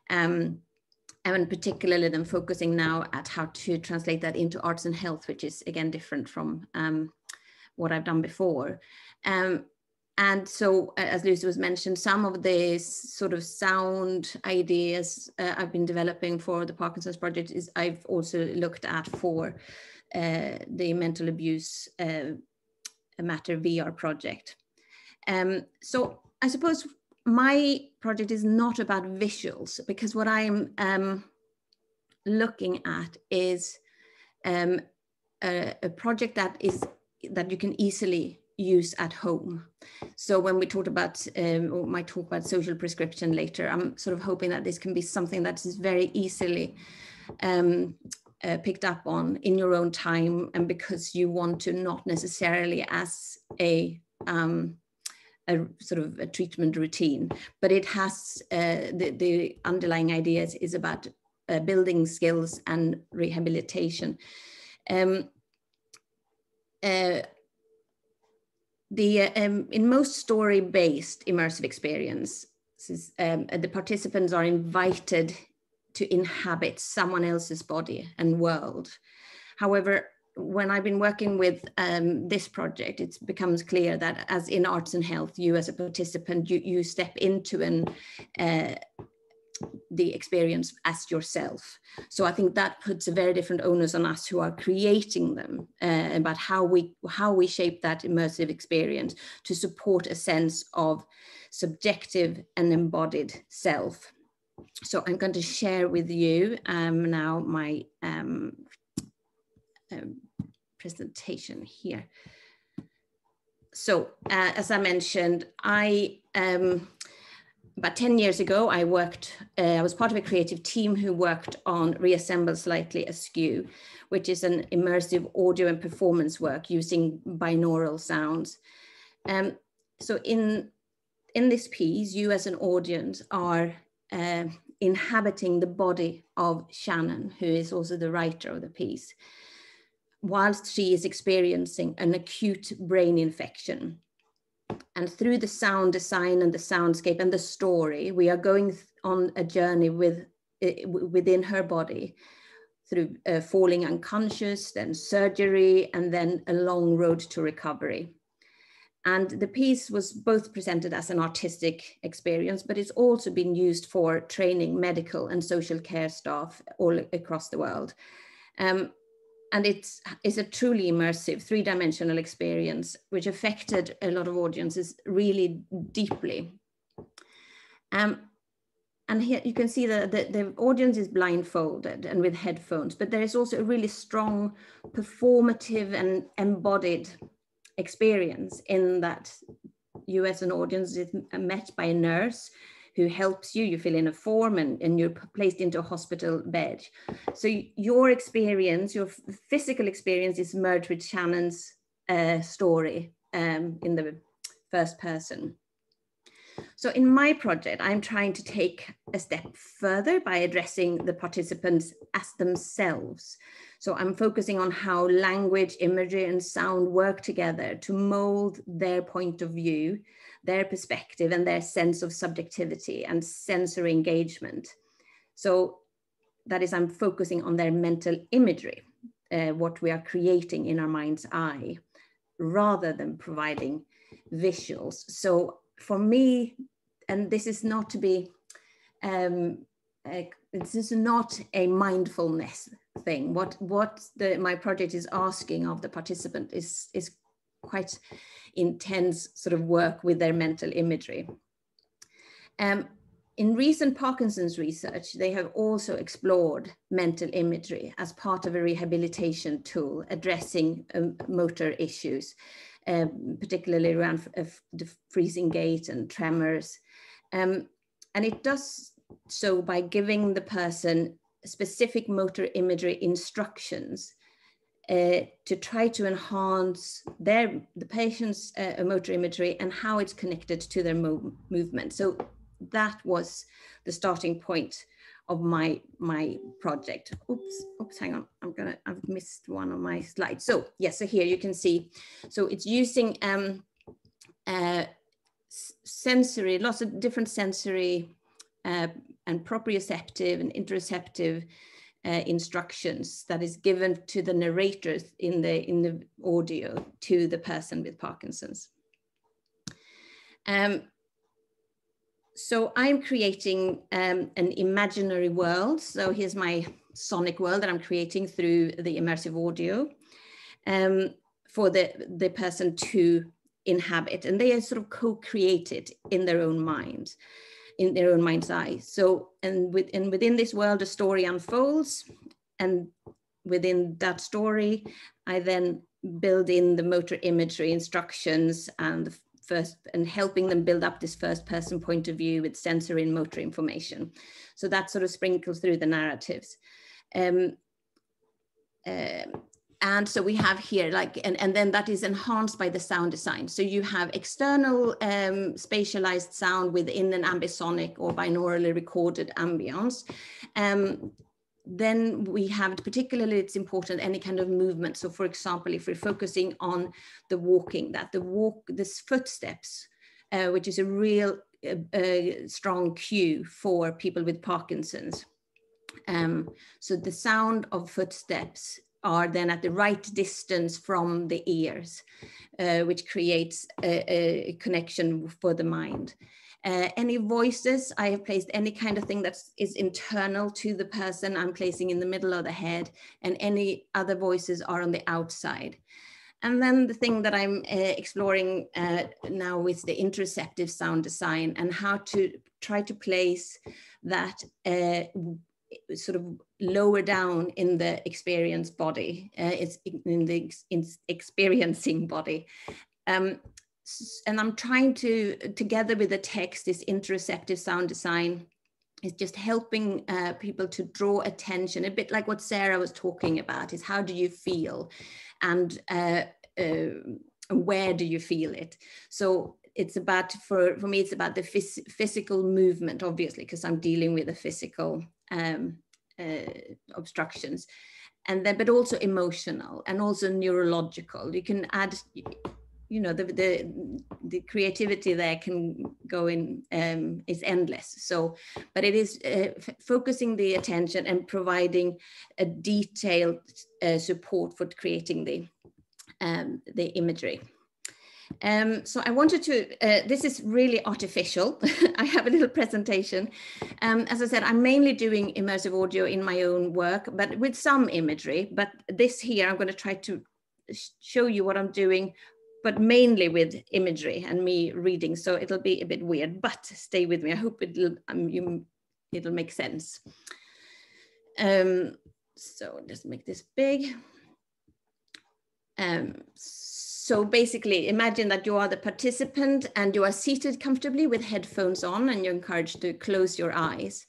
Um, and particularly then focusing now at how to translate that into arts and health, which is again different from um, what I've done before. Um, and so, as Lucy was mentioned, some of these sort of sound ideas uh, I've been developing for the Parkinson's project is I've also looked at for uh, the mental abuse uh, matter VR project. Um, so I suppose my project is not about visuals because what I'm um, looking at is um, a, a project that is that you can easily use at home. So when we talk about, um, or might talk about social prescription later, I'm sort of hoping that this can be something that is very easily um, uh, picked up on in your own time and because you want to not necessarily as a um, a sort of a treatment routine, but it has uh, the, the underlying ideas is about uh, building skills and rehabilitation. Um, uh, the um, in most story-based immersive experiences, um, the participants are invited to inhabit someone else's body and world. However, when I've been working with um, this project, it becomes clear that as in arts and health, you as a participant, you, you step into an uh, the experience as yourself. So I think that puts a very different onus on us who are creating them uh, about how we how we shape that immersive experience to support a sense of subjective and embodied self. So I'm going to share with you um, now my um, um, presentation here. So uh, as I mentioned, I um, about 10 years ago, I worked, uh, I was part of a creative team who worked on Reassemble Slightly Askew, which is an immersive audio and performance work using binaural sounds. Um, so in, in this piece, you as an audience are uh, inhabiting the body of Shannon, who is also the writer of the piece, whilst she is experiencing an acute brain infection and through the sound design and the soundscape and the story, we are going on a journey with within her body through uh, falling unconscious, then surgery, and then a long road to recovery. And the piece was both presented as an artistic experience, but it's also been used for training medical and social care staff all across the world. Um, and it's, a truly immersive three-dimensional experience which affected a lot of audiences really deeply. Um, and here you can see that the, the audience is blindfolded and with headphones but there is also a really strong performative and embodied experience in that you as an audience is met by a nurse who helps you. You fill in a form and, and you're placed into a hospital bed. So your experience, your physical experience is merged with Shannon's uh, story um, in the first person. So in my project, I'm trying to take a step further by addressing the participants as themselves. So I'm focusing on how language, imagery, and sound work together to mold their point of view their perspective and their sense of subjectivity and sensory engagement. So that is, I'm focusing on their mental imagery, uh, what we are creating in our mind's eye, rather than providing visuals. So for me, and this is not to be, um, uh, this is not a mindfulness thing. What what the, my project is asking of the participant is is quite intense sort of work with their mental imagery. Um, in recent Parkinson's research, they have also explored mental imagery as part of a rehabilitation tool addressing um, motor issues, um, particularly around the freezing gait and tremors. Um, and it does so by giving the person specific motor imagery instructions uh, to try to enhance their the patient's uh, motor imagery and how it's connected to their mo movement. So that was the starting point of my my project. Oops, oops, hang on. I'm gonna I've missed one of my slides. So yes, so here you can see. So it's using um, uh, sensory, lots of different sensory uh, and proprioceptive and interoceptive uh, instructions that is given to the narrators in the in the audio to the person with Parkinson's. Um, so I'm creating um, an imaginary world. So here's my sonic world that I'm creating through the immersive audio um, for the, the person to inhabit. And they are sort of co-created in their own mind, in their own mind's eye. So, and, with, and within this world, a story unfolds. And within that story, I then build in the motor imagery instructions and the first and helping them build up this first person point of view with sensory and motor information. So that sort of sprinkles through the narratives. Um, uh, and so we have here like and, and then that is enhanced by the sound design. So you have external um, spatialized sound within an ambisonic or binaurally recorded ambience. Um, then we have particularly it's important any kind of movement. So for example if we're focusing on the walking that the walk this footsteps uh, which is a real uh, uh, strong cue for people with parkinson's. Um, so the sound of footsteps are then at the right distance from the ears uh, which creates a, a connection for the mind uh, any voices, I have placed any kind of thing that is internal to the person I'm placing in the middle of the head and any other voices are on the outside. And then the thing that I'm uh, exploring uh, now is the interoceptive sound design and how to try to place that uh, sort of lower down in the experience body, uh, it's in the in experiencing body. Um, and I'm trying to, together with the text, this interoceptive sound design is just helping uh, people to draw attention, a bit like what Sarah was talking about, is how do you feel? And uh, uh, where do you feel it? So it's about, for, for me, it's about the phys physical movement, obviously, because I'm dealing with the physical um, uh, obstructions. And then, but also emotional and also neurological. You can add you know the the, the creativity there can go in um, is endless so but it is uh, focusing the attention and providing a detailed uh, support for creating the um, the imagery um, so I wanted to, uh, this is really artificial. I have a little presentation. Um, as I said, I'm mainly doing immersive audio in my own work, but with some imagery. But this here, I'm going to try to show you what I'm doing but mainly with imagery and me reading. So it'll be a bit weird, but stay with me. I hope it'll, um, you, it'll make sense. Um, so let's make this big. Um, so basically imagine that you are the participant and you are seated comfortably with headphones on and you're encouraged to close your eyes.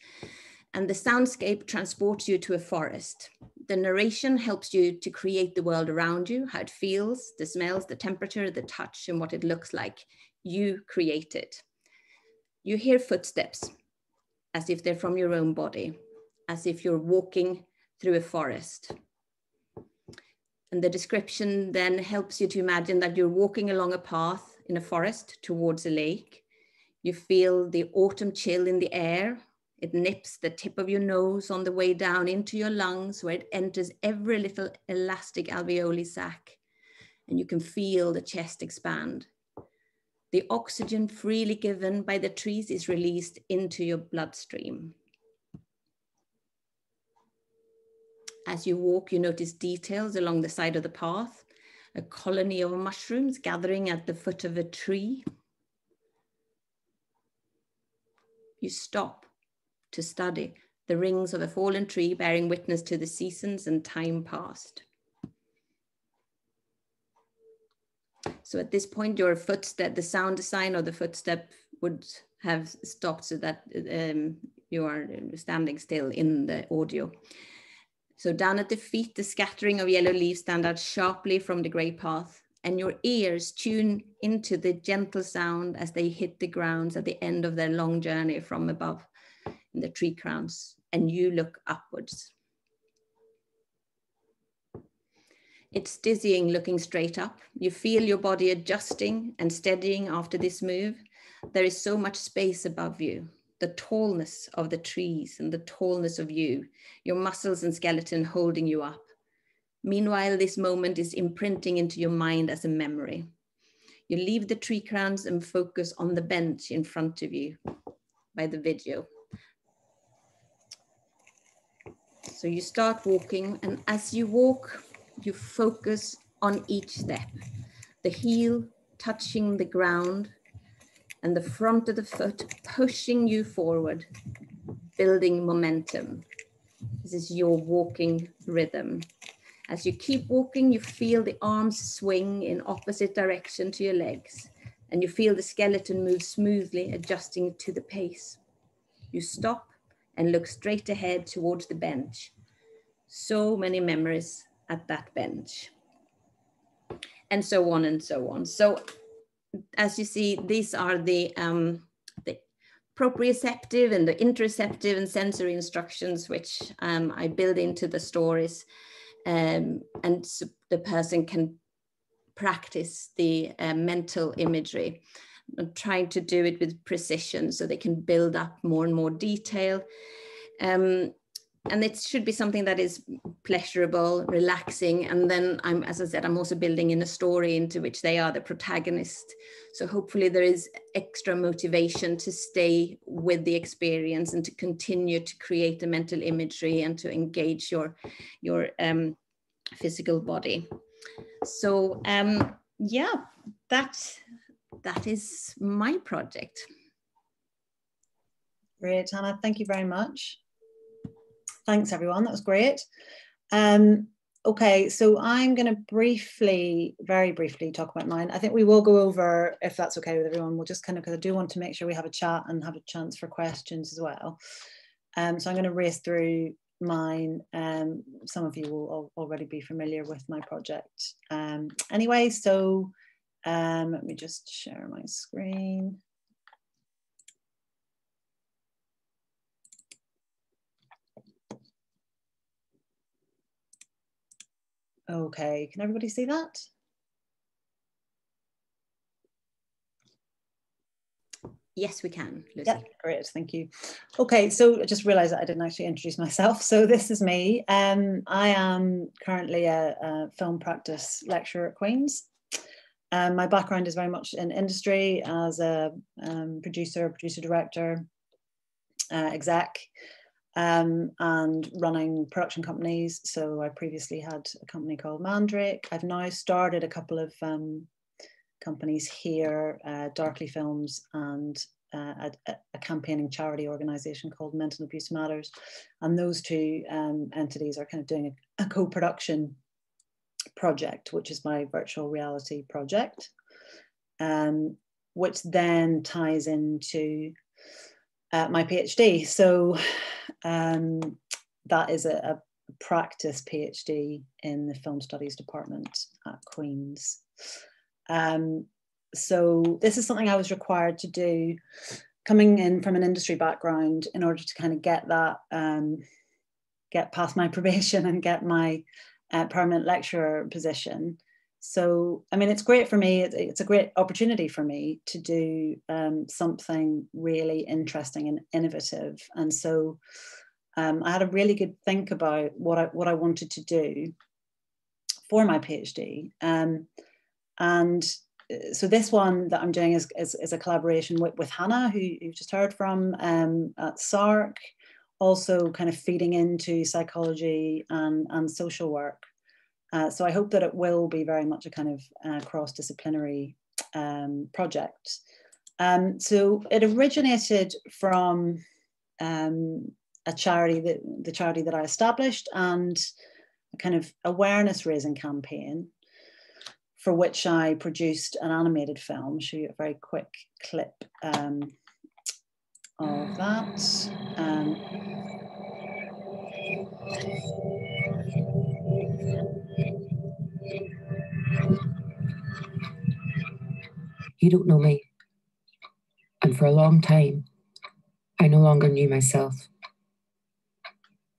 And the soundscape transports you to a forest the narration helps you to create the world around you, how it feels, the smells, the temperature, the touch, and what it looks like. You create it. You hear footsteps as if they're from your own body, as if you're walking through a forest. And the description then helps you to imagine that you're walking along a path in a forest towards a lake. You feel the autumn chill in the air it nips the tip of your nose on the way down into your lungs where it enters every little elastic alveoli sac and you can feel the chest expand. The oxygen freely given by the trees is released into your bloodstream. As you walk, you notice details along the side of the path, a colony of mushrooms gathering at the foot of a tree. You stop to study the rings of a fallen tree bearing witness to the seasons and time past. So at this point, your footstep, the sound design of the footstep would have stopped so that um, you are standing still in the audio. So down at the feet, the scattering of yellow leaves stand out sharply from the gray path and your ears tune into the gentle sound as they hit the grounds at the end of their long journey from above in the tree crowns and you look upwards. It's dizzying looking straight up. You feel your body adjusting and steadying after this move. There is so much space above you. The tallness of the trees and the tallness of you, your muscles and skeleton holding you up. Meanwhile, this moment is imprinting into your mind as a memory. You leave the tree crowns and focus on the bench in front of you by the video. So you start walking, and as you walk, you focus on each step. The heel touching the ground and the front of the foot pushing you forward, building momentum. This is your walking rhythm. As you keep walking, you feel the arms swing in opposite direction to your legs, and you feel the skeleton move smoothly, adjusting to the pace. You stop and look straight ahead towards the bench. So many memories at that bench. And so on and so on. So as you see, these are the, um, the proprioceptive and the interoceptive and sensory instructions, which um, I build into the stories. Um, and so the person can practice the uh, mental imagery. I'm trying to do it with precision so they can build up more and more detail. Um, and it should be something that is pleasurable, relaxing. And then I'm, as I said, I'm also building in a story into which they are the protagonist. So hopefully there is extra motivation to stay with the experience and to continue to create the mental imagery and to engage your, your um, physical body. So um, yeah, that, that is my project. Great, Hanna, thank you very much. Thanks, everyone. That was great. Um, okay, so I'm going to briefly, very briefly talk about mine. I think we will go over, if that's okay with everyone, we'll just kind of, because I do want to make sure we have a chat and have a chance for questions as well. Um, so I'm going to race through mine. Um, some of you will already be familiar with my project. Um, anyway, so um, let me just share my screen. Okay, can everybody see that? Yes, we can, Lucy. Yeah, great, thank you. Okay, so I just realised that I didn't actually introduce myself. So this is me. Um, I am currently a, a, film practice lecturer at Queen's. Um, my background is very much in industry as a um, producer, producer director, uh, exec um, and running production companies. So I previously had a company called Mandrake. I've now started a couple of um, companies here, uh, Darkly Films and uh, a, a, campaigning charity organization called Mental Abuse Matters. And those two um, entities are kind of doing a, a co-production project, which is my virtual reality project, um, which then ties into uh, my PhD. So um, that is a, a, practice PhD in the Film Studies Department at Queen's. Um, so this is something I was required to do coming in from an industry background in order to kind of get that, um, get past my probation and get my uh, permanent lecturer position. So, I mean, it's great for me. It's a great opportunity for me to do um, something really interesting and innovative. And so, um, I had a really good think about what I what I wanted to do for my PhD. Um, and uh, so this one that I'm doing is, is, is a collaboration with, with Hanna, who you've just heard from um, at SARC, also kind of feeding into psychology and, and social work. Uh, so I hope that it will be very much a kind of uh, cross-disciplinary um, project. Um, so it originated from um, a charity that the charity that I established and a kind of awareness raising campaign for which I produced an animated film. I'll show you a very quick clip um, of that. You don't know me. And for a long time, I no longer knew myself.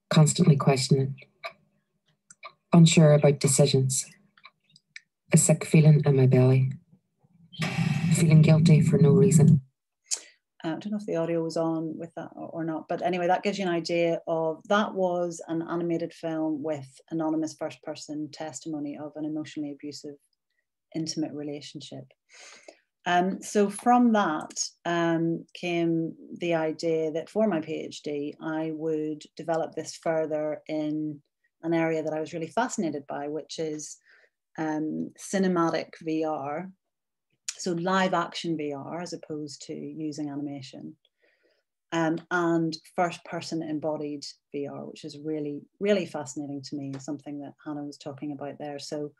constantly questioning, unsure about decisions, a sick feeling in my belly, feeling guilty for no reason. I don't know if the audio was on with that or not, but anyway, that gives you an idea of that was an animated film with anonymous first person testimony of an emotionally abusive intimate relationship. Um, so from that um, came the idea that for my PhD, I would develop this further in an area that I was really fascinated by, which is um, cinematic VR. So live action VR as opposed to using animation. Um, and first person embodied VR, which is really, really fascinating to me, something that Hanna was talking about there. So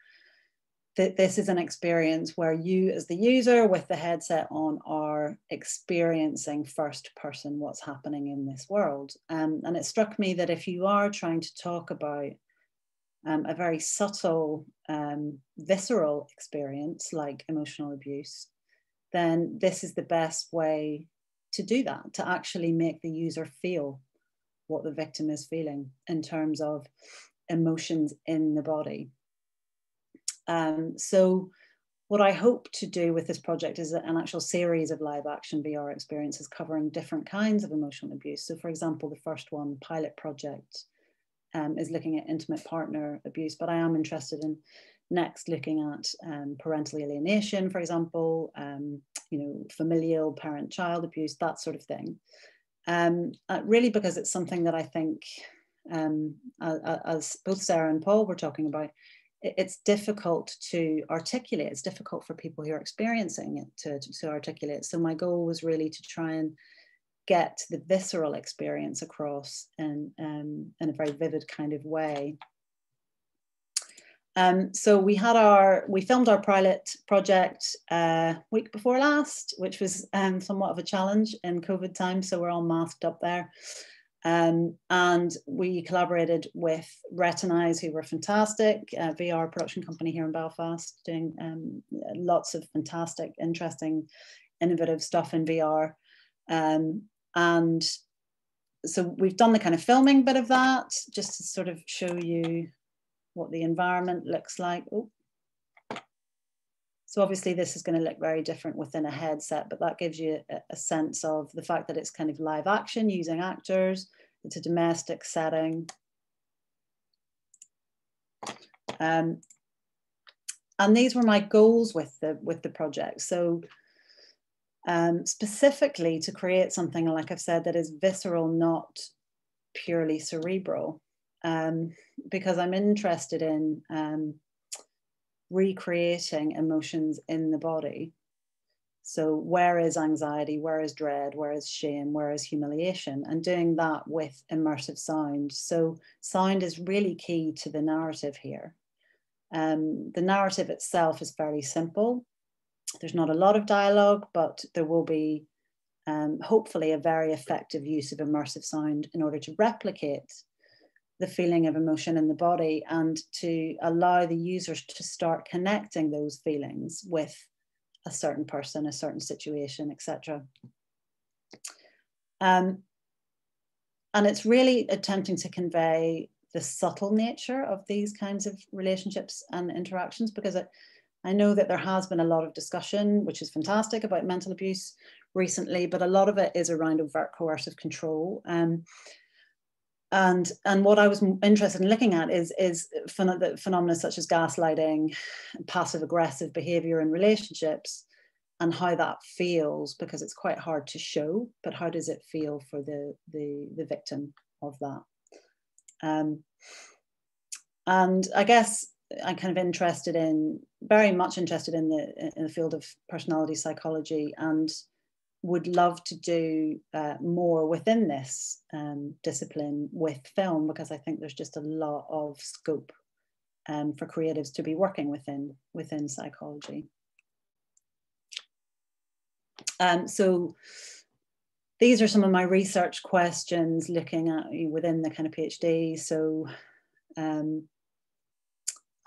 that this is an experience where you as the user with the headset on are experiencing first person what's happening in this world. Um, and it struck me that if you are trying to talk about um, a very subtle um, visceral experience like emotional abuse then this is the best way to do that to actually make the user feel what the victim is feeling in terms of emotions in the body um, so what I hope to do with this project is an actual series of live action VR experiences covering different kinds of emotional abuse. So for example, the first one, Pilot Project, um, is looking at intimate partner abuse, but I am interested in next looking at um, parental alienation, for example, um, you know, familial parent-child abuse, that sort of thing. Um, uh, really because it's something that I think, um, as both Sarah and Paul were talking about, it's difficult to articulate. It's difficult for people who are experiencing it to, to, to, articulate. So my goal was really to try and get the visceral experience across in, um, in a very vivid kind of way. Um, so we had our, we filmed our pilot project uh, week before last, which was um, somewhat of a challenge in COVID time. So we're all masked up there. Um, and we collaborated with Retinize, who were fantastic, VR production company here in Belfast, doing um, lots of fantastic, interesting, innovative stuff in VR. Um, and so we've done the kind of filming bit of that, just to sort of show you what the environment looks like. Oh. So obviously this is going to look very different within a headset, but that gives you a, sense of the fact that it's kind of live action using actors. It's a domestic setting. Um, and these were my goals with the with the project. So um, specifically to create something, like I've said, that is visceral, not purely cerebral, um, because I'm interested in um, recreating emotions in the body. So, where is anxiety? Where is dread? Where is shame? Where is humiliation? And doing that with immersive sound. So, sound is really key to the narrative here. Um, the narrative itself is fairly simple. There's not a lot of dialogue, but there will be um, hopefully a very effective use of immersive sound in order to replicate the feeling of emotion in the body and to allow the users to start connecting those feelings with a certain person, a certain situation, etc. Um, and it's really attempting to convey the subtle nature of these kinds of relationships and interactions because it, I know that there has been a lot of discussion, which is fantastic, about mental abuse recently, but a lot of it is around overt coercive control. Um, and and what I was interested in looking at is is phen phenomena such as gaslighting, passive aggressive behavior in relationships, and how that feels because it's quite hard to show. But how does it feel for the the the victim of that? Um, and I guess I'm kind of interested in very much interested in the in the field of personality psychology and would love to do uh, more within this um, discipline with film because I think there's just a lot of scope um, for creatives to be working within within psychology. Um, so these are some of my research questions looking at within the kind of PhD. So um,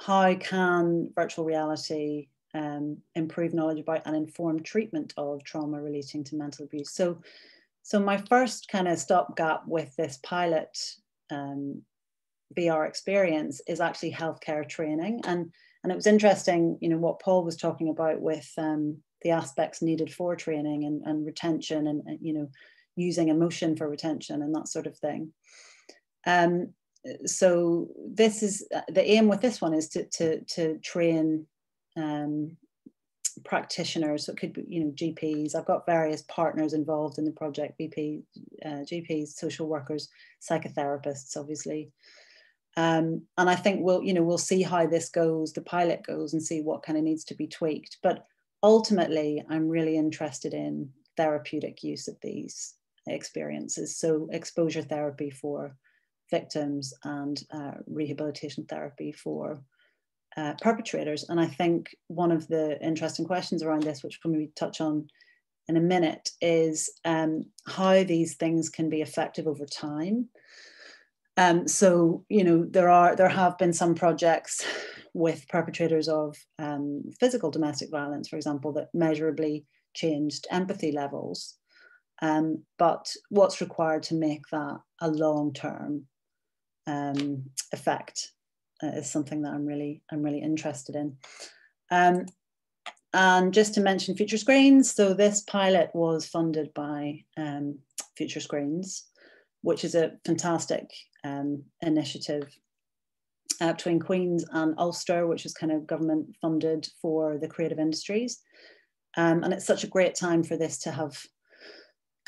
how can virtual reality um, improve knowledge about and inform treatment of trauma relating to mental abuse. So, so my first kind of stopgap with this pilot um, our experience is actually healthcare training. And, and it was interesting, you know, what Paul was talking about with um, the aspects needed for training and, and retention and, and, you know, using emotion for retention and that sort of thing. Um, so this is the aim with this one is to, to, to train um, practitioners. So it could be, you know, GPs. I've got various partners involved in the project, BP, uh, GPs, social workers, psychotherapists, obviously. Um, and I think we'll, you know, we'll see how this goes, the pilot goes and see what kind of needs to be tweaked. But ultimately, I'm really interested in therapeutic use of these experiences. So exposure therapy for victims and uh, rehabilitation therapy for uh, perpetrators. And I think one of the interesting questions around this, which we'll maybe touch on in a minute, is um, how these things can be effective over time. Um, so you know there are there have been some projects with perpetrators of um, physical domestic violence, for example, that measurably changed empathy levels. Um, but what's required to make that a long term um, effect is something that I'm really I'm really interested in. Um, and just to mention Future Screens, so this pilot was funded by um, Future Screens, which is a fantastic um, initiative uh, between Queen's and Ulster, which is kind of government funded for the creative industries. Um, and it's such a great time for this to have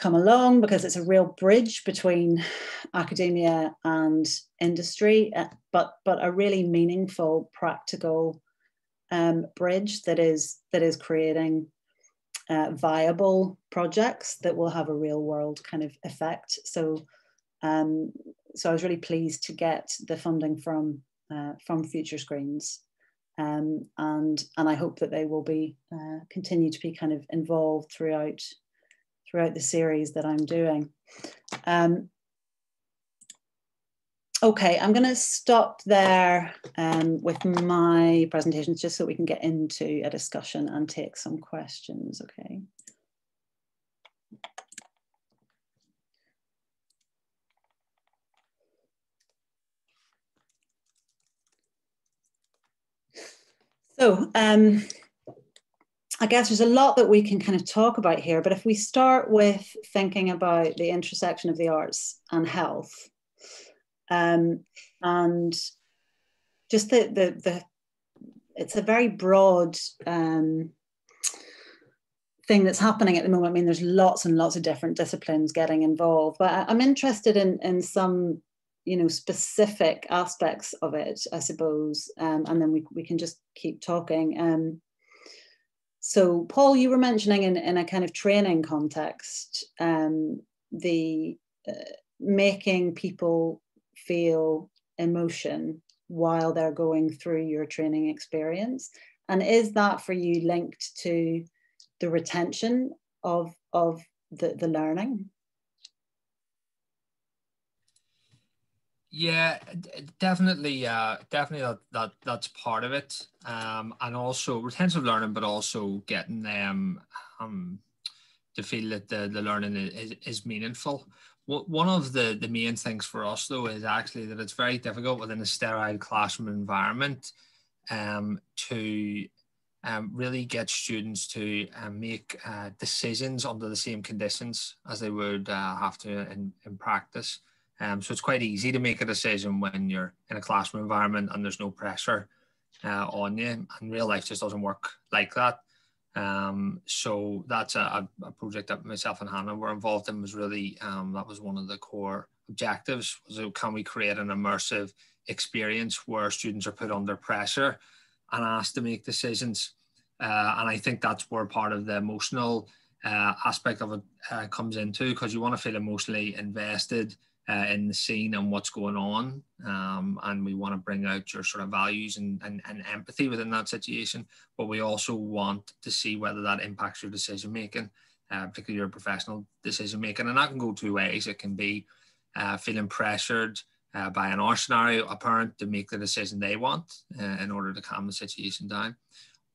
come along because it's a real bridge between academia and industry, uh, but but a really meaningful, practical um, bridge that is that is creating uh, viable projects that will have a real world kind of effect. So um, so I was really pleased to get the funding from uh, from Future Screens, um, and and I hope that they will be uh, continue to be kind of involved throughout throughout the series that I'm doing. Um, okay, I'm going to stop there um, with my presentations just so we can get into a discussion and take some questions. Okay. So um, I guess there's a lot that we can kind of talk about here, but if we start with thinking about the intersection of the arts and health, um, and just the, the, the, it's a very broad um, thing that's happening at the moment. I mean, there's lots and lots of different disciplines getting involved, but I'm interested in, in some you know specific aspects of it i suppose um, and then we, we can just keep talking um, so paul you were mentioning in, in a kind of training context um, the uh, making people feel emotion while they're going through your training experience. And is that for you linked to the retention of of the, the learning Yeah, definitely. Uh, definitely that, that that's part of it. Um, and also retentive learning, but also getting them um, to feel that the, the learning is, is meaningful. One of the, the main things for us, though, is actually that it's very difficult within a sterile classroom environment um, to um, really get students to uh, make uh, decisions under the same conditions as they would uh, have to in, in practice. Um, so it's quite easy to make a decision when you're in a classroom environment and there's no pressure uh, on you. And real life just doesn't work like that. Um, so that's a, a, project that myself and Hanna were involved in. Was really um, that was one of the core objectives. Was can we create an immersive experience where students are put under pressure and asked to make decisions? Uh, and I think that's where part of the emotional uh, aspect of it uh, comes into because you want to feel emotionally invested uh, in the scene and what's going on. Um, and we want to bring out your sort of values and, and, and empathy within that situation. But we also want to see whether that impacts your decision making, uh, particularly your professional decision making. And that can go two ways. It can be uh, feeling pressured uh, by an our scenario, a parent to make the decision they want uh, in order to calm the situation down.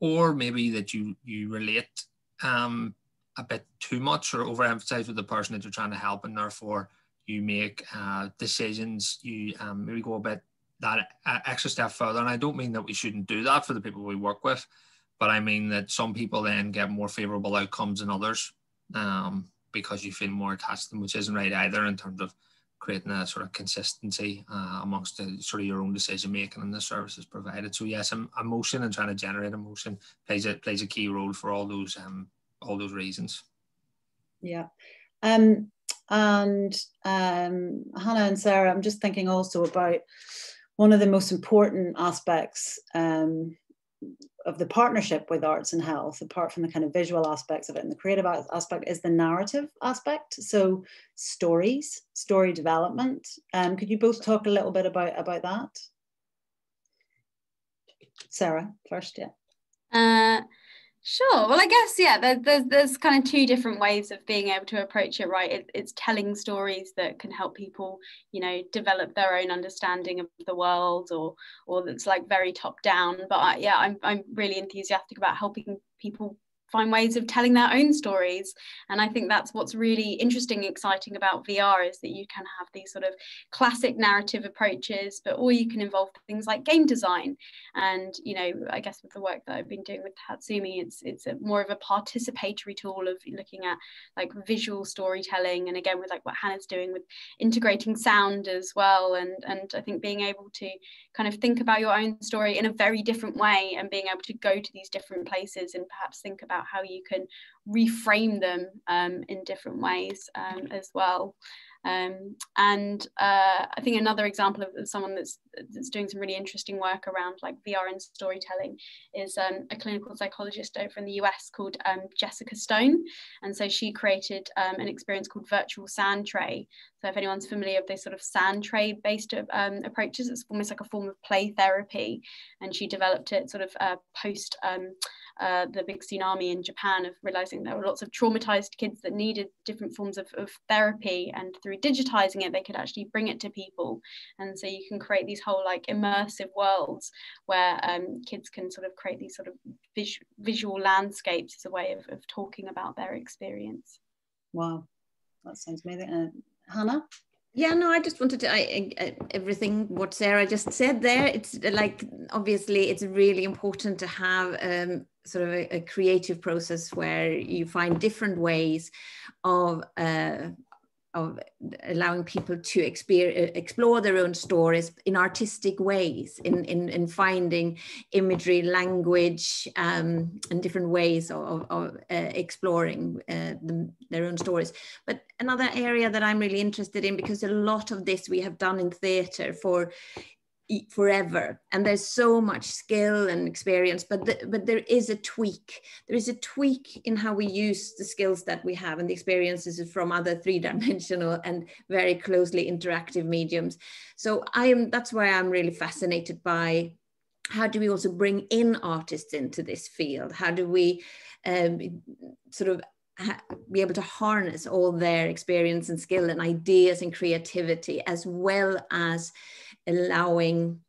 Or maybe that you, you relate um, a bit too much or overemphasize with the person that you're trying to help and therefore you make uh, decisions, you um, maybe go a bit that uh, extra step further. And I don't mean that we shouldn't do that for the people we work with, but I mean that some people then get more favorable outcomes than others um, because you feel more attached to them, which isn't right either in terms of creating a sort of consistency uh, amongst the sort of your own decision making and the services provided. So yes, emotion and trying to generate emotion plays a plays a key role for all those um, all those reasons. Yeah. Um, and um, Hanna and Sarah, I'm just thinking also about one of the most important aspects um, of the partnership with arts and health, apart from the kind of visual aspects of it and the creative aspect, is the narrative aspect. So stories, story development. Um, could you both talk a little bit about about that? Sarah, first, yeah. Uh, Sure. Well, I guess yeah. There, there's there's kind of two different ways of being able to approach it. Right. It, it's telling stories that can help people, you know, develop their own understanding of the world, or or that's like very top down. But I, yeah, I'm I'm really enthusiastic about helping people find ways of telling their own stories. And i think that's what's really interesting and exciting about vr is that you can have these sort of classic narrative approaches but or you can involve things like game design. And you know i guess with the work that i've been doing with hatsumi it's it's more of a participatory tool of looking at like visual storytelling. And again with like what hanna's doing with integrating sound as well. And and i think being able to kind of think about your own story in a very different way and being able to go to these different places and perhaps think about how you can reframe them um, in different ways um, as well. Um, and uh, I think another example of someone that's that's doing some really interesting work around like VR and storytelling is um, a clinical psychologist over in the US called um, Jessica Stone. And so she created um, an experience called virtual sand tray. So if anyone's familiar with those sort of sand tray based um, approaches, it's almost like a form of play therapy. And she developed it sort of uh, post um, uh, the big tsunami in Japan of realizing there were lots of traumatized kids that needed different forms of, of therapy and through digitizing it they could actually bring it to people. And so you can create these whole like immersive worlds where um, kids can sort of create these sort of vis- visual landscapes as a way of, of talking about their experience. Wow. That sounds amazing. Uh, hanna yeah, no, I just wanted to, I, I, everything what Sarah just said there, it's like, obviously it's really important to have um, sort of a, a, creative process where you find different ways of, uh, of allowing people to explore their own stories in artistic ways, in, in, in finding imagery, language, um, and different ways of, of uh, exploring uh, the, their own stories. But another area that I'm really interested in, because a lot of this we have done in theatre for forever. And there's so much skill and experience but the, but there is a tweak. There is a tweak in how we use the skills that we have and the experiences from other three-dimensional and very closely interactive mediums. So i am that's why i'm really fascinated by how do we also bring in artists into this field? How do we um, sort of be able to harness all their experience and skill and ideas and creativity as well as allowing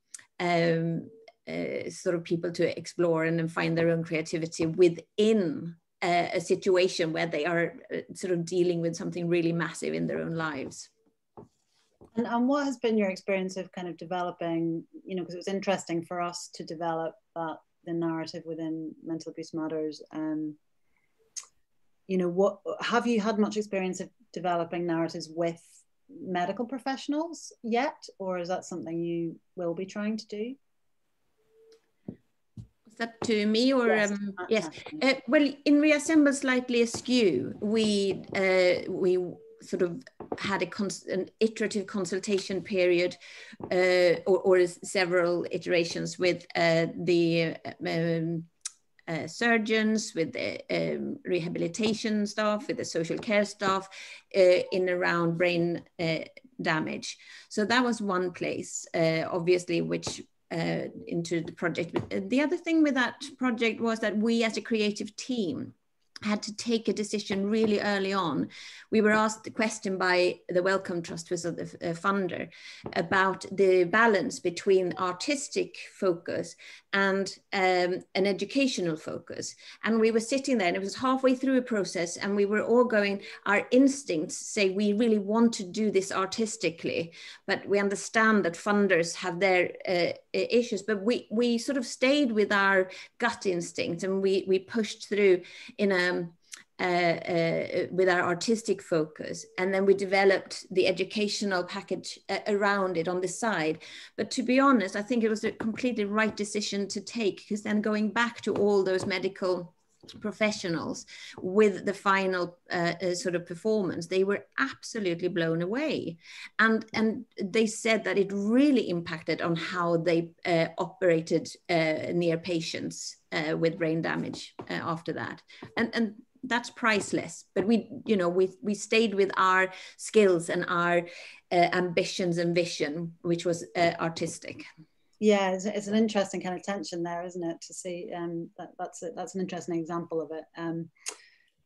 um, uh, sort of people to explore and find their own creativity within a, a situation where they are uh, sort of dealing with something really massive in their own lives. And, and what has been your experience of kind of developing, you know, because it was interesting for us to develop that the narrative within Mental Abuse Matters. Um, you know, what have you had much experience of developing narratives with medical professionals yet, or is that something you will be trying to do? Is that to me or yes? Um, yes. Uh, well, in Reassemble Slightly Askew, we uh, we sort of had a an iterative consultation period uh, or, or, several iterations with uh, the um, uh, surgeons, with the um, rehabilitation staff, with the social care staff uh, in around brain uh, damage. So that was one place, uh, obviously, which into the project. The other thing with that project was that we as a creative team had to take a decision really early on. We were asked the question by the Wellcome Trust, was the uh, funder, about the balance between artistic focus and um, an educational focus. And we were sitting there, and it was halfway through a process, and we were all going, our instincts say we really want to do this artistically, but we understand that funders have their uh, issues. But we we sort of stayed with our gut instinct, and we we pushed through in a um, uh, uh, with our artistic focus. And then we developed the educational package uh, around it on the side. But to be honest, I think it was a completely right decision to take because then going back to all those medical professionals with the final uh, uh, sort of performance they were absolutely blown away and and they said that it really impacted on how they operated near patients uh, with brain damage uh, after that. And and that's priceless. But we you know we we stayed with our skills and our ambitions and vision which was artistic. Yeah it's, it's, an interesting kind of tension there isn't it to see um that, that's a, that's an interesting example of it. Um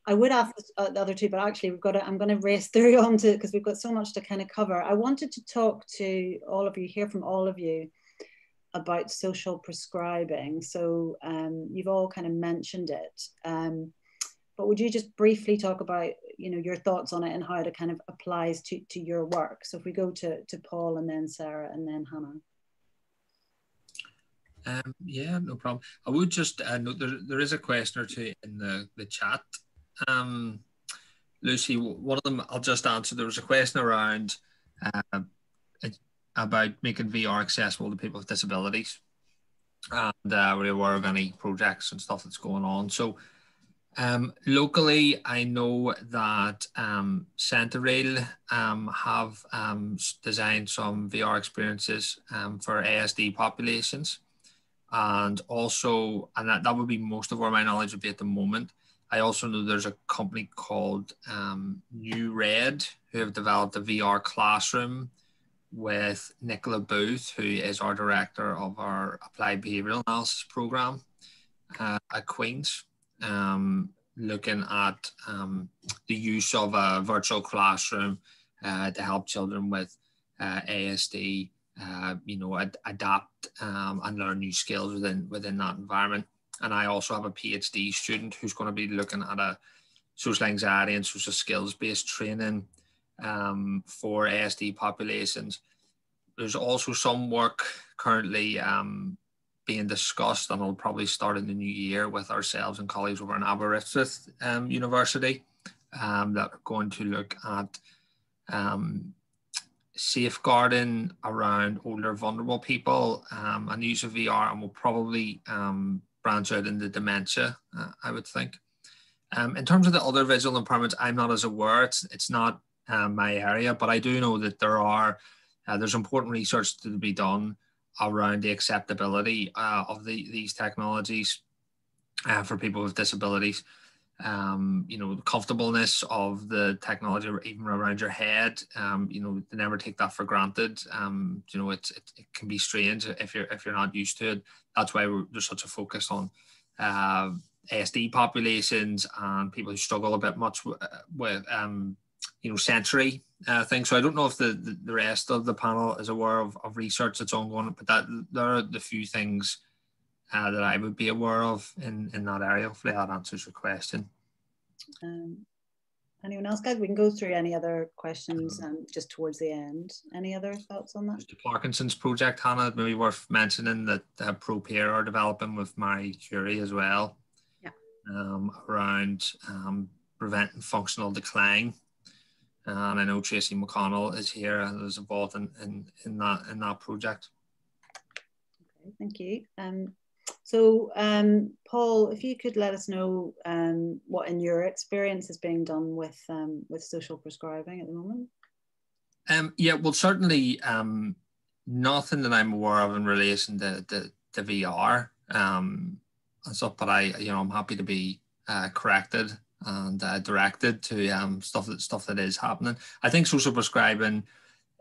I would ask uh, the other two, but actually we've got to, I'm going to race through on to because we've got so much to kind of cover. I wanted to talk to all of you, hear from all of you about social prescribing. So um, you've all kind of mentioned it, um, but would you just briefly talk about you know your thoughts on it and how it kind of applies to to your work? So if we go to to Paul and then Sarah and then Hanna. Um, yeah, no problem. I would just uh, note there, there is a question or two in the, the chat. Um, Lucy, one of them I'll just answer. There was a question around uh, about making VR accessible to people with disabilities. And uh, we're aware of any projects and stuff that's going on. So, um, locally, I know that um, Sentireal um, have um, designed some VR experiences um, for ASD populations and also and that, that would be most of where my knowledge would be at the moment i also know there's a company called um, new red who have developed a vr classroom with nicola booth who is our director of our applied behavioral analysis program uh, at queens um, looking at um, the use of a virtual classroom uh, to help children with uh, asd uh, you know, ad- adapt um, and learn new skills within within that environment. And I also have a PhD student who's going to be looking at a social anxiety and social skills based training um, for ASD populations. There's also some work currently um, being discussed, and I'll probably start in the new year with ourselves and colleagues over in Aberystwyth um, University um, that are going to look at um, safeguarding around older vulnerable people um, and use of VR and will probably branch out into dementia, uh, I would think. Um, in terms of the other visual impairments, I'm not as aware. It's, it's not um, my area, but I do know that there are, uh, there's important research to be done around the acceptability uh, of the, these technologies uh, for people with disabilities um, you know, the comfortableness of the technology, even around your head. Um, you know, never take that for granted. Um, you know, it, it, it, can be strange if you're if you're not used to it. That's why there's such a focus on uh, ASD populations and people who struggle a bit much with, with um, you know, sensory uh, things. So I don't know if the, the, the rest of the panel is aware of, of research that's ongoing, but that there are the few things uh, that I would be aware of in, in that area. Hopefully that answers your question. Um, anyone else, guys? We can go through any other questions um, just towards the end. Any other thoughts on that? The Parkinson's project, Hanna, maybe worth mentioning that uh, ProPeer are developing with Marie Curie as well. Yeah. Um, around um, preventing functional decline. And I know Tracey McConnell is here and is involved in, in, in that in that project. Okay, thank you. Um, so, um, Paul, if you could let us know um, what, in your experience, is being done with um, with social prescribing at the moment. Um, yeah, well, certainly um, nothing that I'm aware of in relation to, the to VR um, and stuff. But I, you know, I'm happy to be uh, corrected and uh, directed to um, stuff that stuff that is happening. I think social prescribing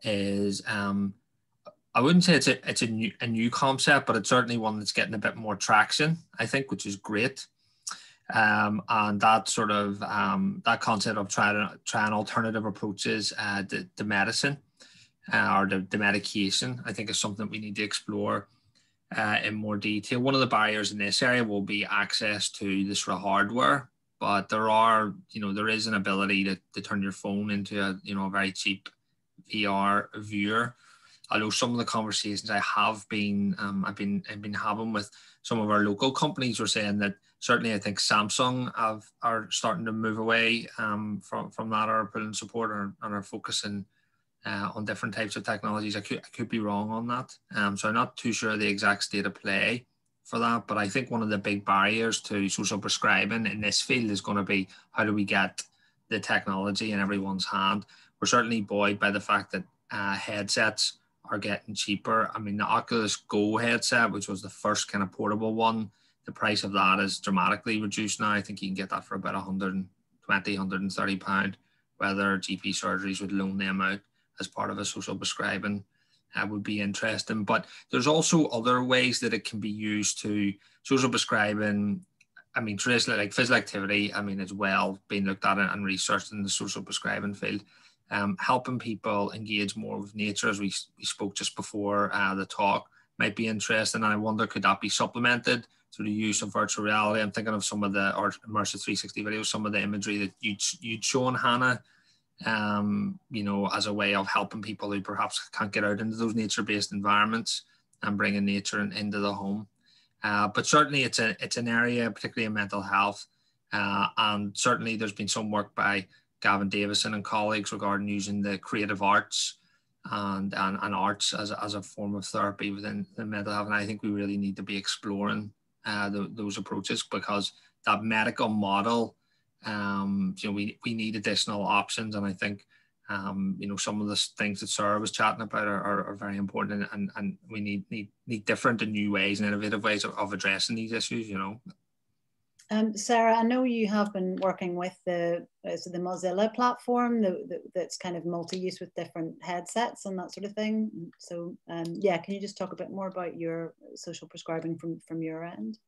is um, I wouldn't say it's a it's a new a new concept, but it's certainly one that's getting a bit more traction. I think, which is great. Um, and that sort of um, that concept of trying trying alternative approaches uh, to, to medicine uh, or the, the medication, I think is something we need to explore uh, in more detail. One of the barriers in this area will be access to this sort of hardware, but there are, you know, there is an ability to, to turn your phone into a, you know, a very cheap VR viewer. Although some of the conversations I have been, um, I've been, I've been having with some of our local companies were saying that certainly I think Samsung have are starting to move away um, from from that or putting support or, and are focusing uh, on different types of technologies. I could I could be wrong on that, um, so I'm not too sure of the exact state of play for that. But I think one of the big barriers to social prescribing in this field is going to be how do we get the technology in everyone's hand. We're certainly buoyed by the fact that uh, headsets are getting cheaper. I mean, the Oculus Go headset, which was the first kind of portable one, the price of that is dramatically reduced now. I think you can get that for about 120, 130 pound, whether GP surgeries would loan them out as part of a social prescribing uh, would be interesting. But there's also other ways that it can be used to social prescribing. I mean, traditionally, like physical activity, I mean, as well being looked at and researched in the social prescribing field um, helping people engage more with nature, as we, we spoke just before uh, the talk, might be interesting. And I wonder, could that be supplemented through the use of virtual reality? I'm thinking of some of the immersive 360 videos, some of the imagery that you'd, you'd shown Hanna, um, you know, as a way of helping people who perhaps can't get out into those nature-based environments and bringing nature in, into the home. Uh, but certainly, it's a it's an area, particularly in mental health, uh, and certainly there's been some work by Gavin Davidson and colleagues regarding using the creative arts and, and, and arts as a, as a form of therapy within the mental health. And I think we really need to be exploring uh, the, those approaches because that medical model, um, you know, we, we need additional options. And I think, um, you know, some of the things that Sarah was chatting about are, are, are, very important and, and we need, need, need different and new ways and innovative ways of, of addressing these issues, you know. Um, Sarah, I know you have been working with the so the Mozilla platform the, the, that's kind of multi-use with different headsets and that sort of thing. So um, yeah, can you just talk a bit more about your social prescribing from from your end?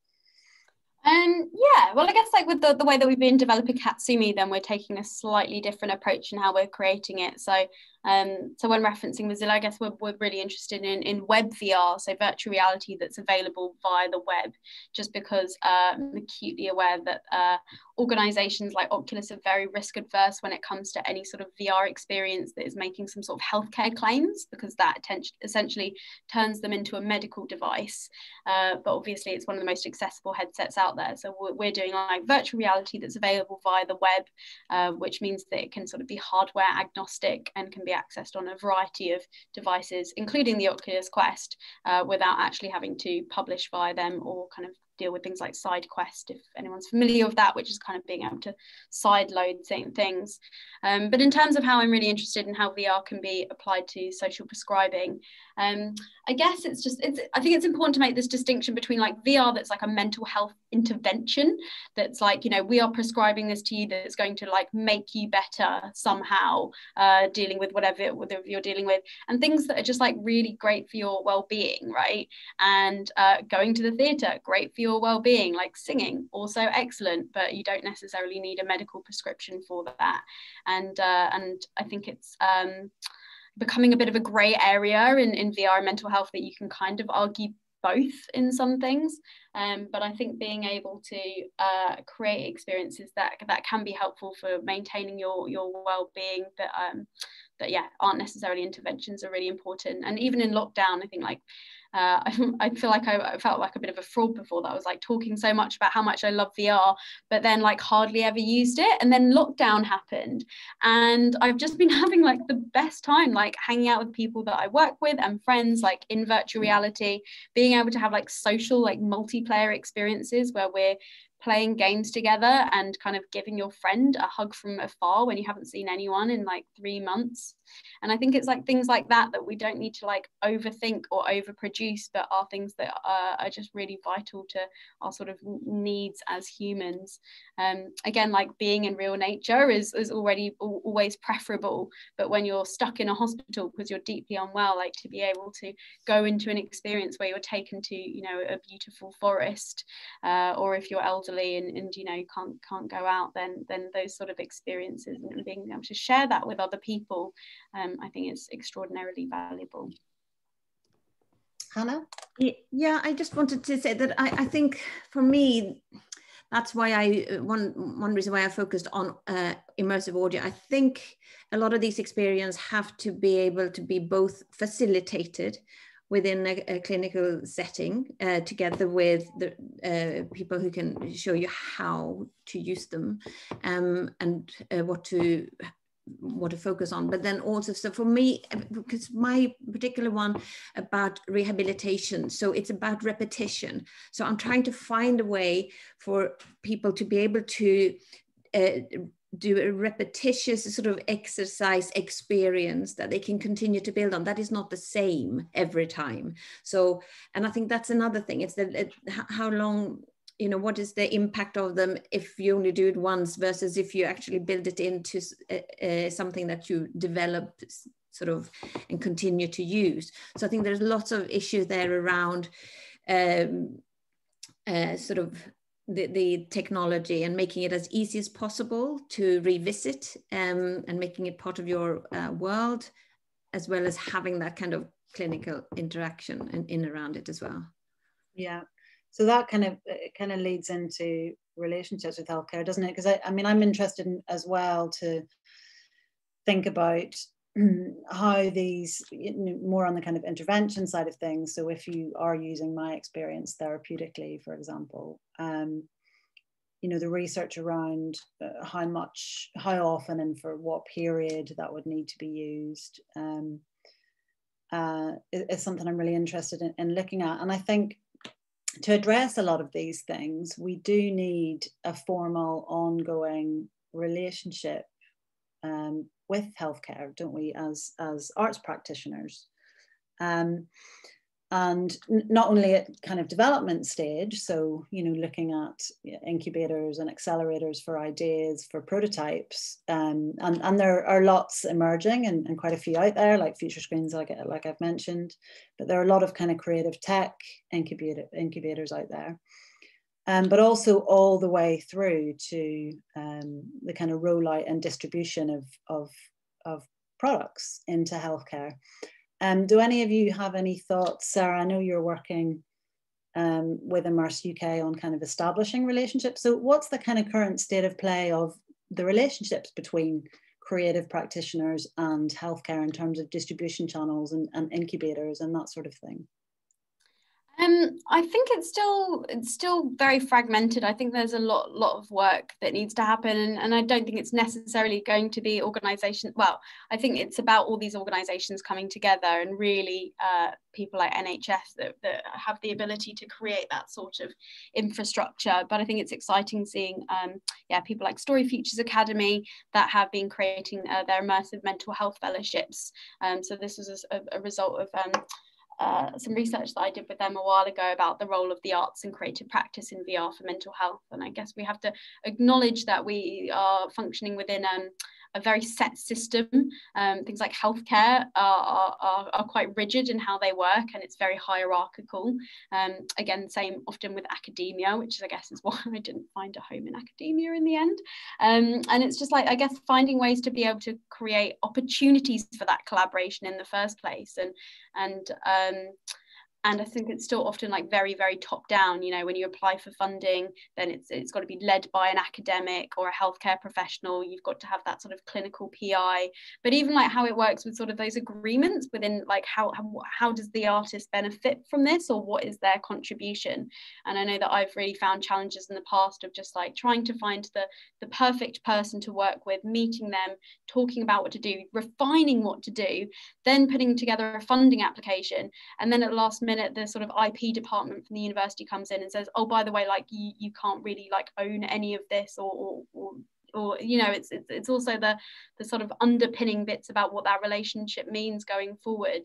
Um, yeah, well, I guess like with the, the way that we've been developing Hatsumi, then we're taking a slightly different approach in how we're creating it. So um, so when referencing Mozilla, I guess we're, we're really interested in, in web VR, so virtual reality that's available via the web, just because uh, I'm acutely aware that uh, organizations like Oculus are very risk adverse when it comes to any sort of VR experience that is making some sort of healthcare claims, because that essentially turns them into a medical device. Uh, but obviously, it's one of the most accessible headsets out there. So we're doing like virtual reality that's available via the web, uh, which means that it can sort of be hardware agnostic and can be accessed on a variety of devices, including the Oculus Quest, uh, without actually having to publish via them or kind of deal with things like SideQuest, if anyone's familiar with that, which is kind of being able to side load same things. Um, but in terms of how I'm really interested in how VR can be applied to social prescribing, um, I guess it's just, it's, I think it's important to make this distinction between like VR that's like a mental health intervention that's like, you know, we are prescribing this to you that's going to like make you better somehow uh, dealing with whatever, whatever you're dealing with and things that are just like really great for your well-being, right? And uh, going to the theatre, great for your well-being, like singing, also excellent, but you don't necessarily need a medical prescription for that. And, uh, and I think it's, um, becoming a bit of a grey area in, in VR mental health that you can kind of argue both in some things. Um, but I think being able to uh, create experiences that that can be helpful for maintaining your your well-being that um, that yeah aren't necessarily interventions are really important. And even in lockdown, I think like uh, I, I, feel like I, I, felt like a bit of a fraud before that. I was like talking so much about how much I love VR, but then like hardly ever used it. And then lockdown happened, and I've just been having like the best time, like hanging out with people that I work with and friends, like in virtual reality, being able to have like social, like multiplayer experiences where we're playing games together and kind of giving your friend a hug from afar when you haven't seen anyone in like three months and i think it's like things like that that we don't need to like overthink or overproduce but are things that are, are just really vital to our sort of needs as humans. Um, again like being in real nature is, is already always preferable but when you're stuck in a hospital because you're deeply unwell like to be able to go into an experience where you're taken to you know a beautiful forest uh, or if you're elderly and, and you know can't can't go out then then those sort of experiences and being able to share that with other people um, I think it's extraordinarily valuable. Hanna? Yeah, I just wanted to say that I, I think for me, that's why I uh, one one reason why I focused on uh, immersive audio. I think a lot of these experiences have to be able to be both facilitated within a, a clinical setting uh, together with the uh, people who can show you how to use them um, and uh, what to what to focus on. But then also so for me because my particular one about rehabilitation so it's about repetition. So i'm trying to find a way for people to be able to uh, do a repetitious sort of exercise experience that they can continue to build on. That is not the same every time. So and i think that's another thing. It's the it, how long you know what is the impact of them if you only do it once versus if you actually build it into uh, uh, something that you develop sort of and continue to use? So i think there's lots of issues there around um, uh, sort of the, the technology and making it as easy as possible to revisit um, and making it part of your uh, world as well as having that kind of clinical interaction and in around it as well. Yeah so that kind of kind of leads into relationships with healthcare doesn't it? Because I, I mean i'm interested in as well to think about how these more on the kind of intervention side of things. So if you are using my experience therapeutically for example um, you know the research around uh, how much how often and for what period that would need to be used um, uh, is, is, something i'm really interested in, in looking at. And i think to address a lot of these things, we do need a formal, ongoing relationship um, with healthcare, don't we, as as arts practitioners? Um, and not only at kind of development stage so you know looking at incubators and accelerators for ideas for prototypes um, and, and there are lots emerging and, and quite a few out there like future screens like, like i've mentioned but there are a lot of kind of creative tech incubator, incubators out there. Um, but also all the way through to um, the kind of rollout and distribution of, of, of products into healthcare um, do any of you have any thoughts, Sarah? I know you're working um, with Immerse UK on kind of establishing relationships. So, what's the kind of current state of play of the relationships between creative practitioners and healthcare in terms of distribution channels and, and incubators and that sort of thing? Um, I think it's still it's still very fragmented. I think there's a lot lot of work that needs to happen, and, and I don't think it's necessarily going to be organisation. Well, I think it's about all these organisations coming together and really uh, people like NHS that, that have the ability to create that sort of infrastructure. But I think it's exciting seeing um, yeah people like Story Futures Academy that have been creating uh, their immersive mental health fellowships. Um, so this was a, a result of um, uh, some research that I did with them a while ago about the role of the arts and creative practice in VR for mental health. And I guess we have to acknowledge that we are functioning within um, a very set system. Um, things like healthcare are, are, are, quite rigid in how they work and it's very hierarchical. Um, again, same often with academia, which I guess is why I didn't find a home in academia in the end. Um, and it's just like, I guess, finding ways to be able to create opportunities for that collaboration in the first place. And, and um, and I think it's still often like very very top down you know when you apply for funding then it's it's got to be led by an academic or a healthcare professional. You've got to have that sort of clinical PI but even like how it works with sort of those agreements within like how how, how does the artist benefit from this or what is their contribution? And I know that I've really found challenges in the past of just like trying to find the the perfect person to work with meeting them talking about what to do refining what to do then putting together a funding application and then at the last minute minute the sort of ip department from the university comes in and says oh by the way like you, you can't really like own any of this or, or, or or you know it's, it's it's also the the sort of underpinning bits about what that relationship means going forward.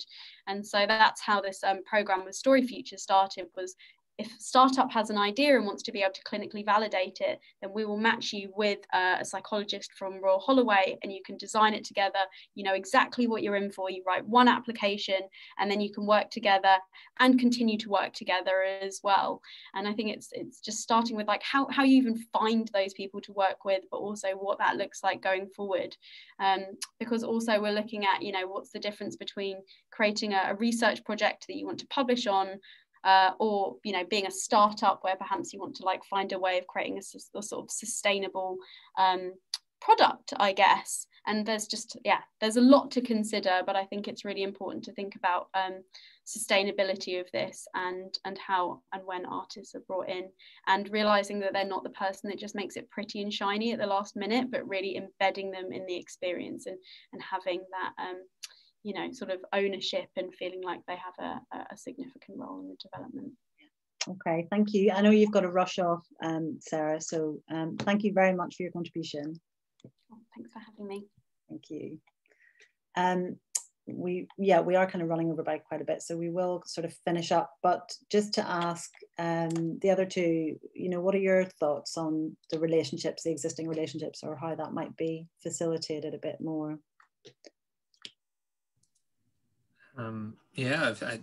And so that's how this um, program with story future started was if startup has an idea and wants to be able to clinically validate it, then we will match you with a psychologist from Royal Holloway and you can design it together. You know exactly what you're in for. You write one application and then you can work together and continue to work together as well. And I think it's it's just starting with like how, how you even find those people to work with, but also what that looks like going forward. Um, because also we're looking at, you know, what's the difference between creating a, a research project that you want to publish on uh, or you know being a startup where perhaps you want to like find a way of creating a, a sort of sustainable um, product i guess. And there's just yeah there's a lot to consider but i think it's really important to think about um, sustainability of this and and how and when artists are brought in and realizing that they're not the person that just makes it pretty and shiny at the last minute but really embedding them in the experience and and having that um, you know sort of ownership and feeling like they have a, a significant role in the development. Okay thank you. I know you've got to rush off um, sarah so um, thank you very much for your contribution. Oh, thanks for having me. Thank you. Um, we yeah we are kind of running over by quite a bit so we will sort of finish up but just to ask um, the other two you know what are your thoughts on the relationships the existing relationships or how that might be facilitated a bit more um, yeah, I,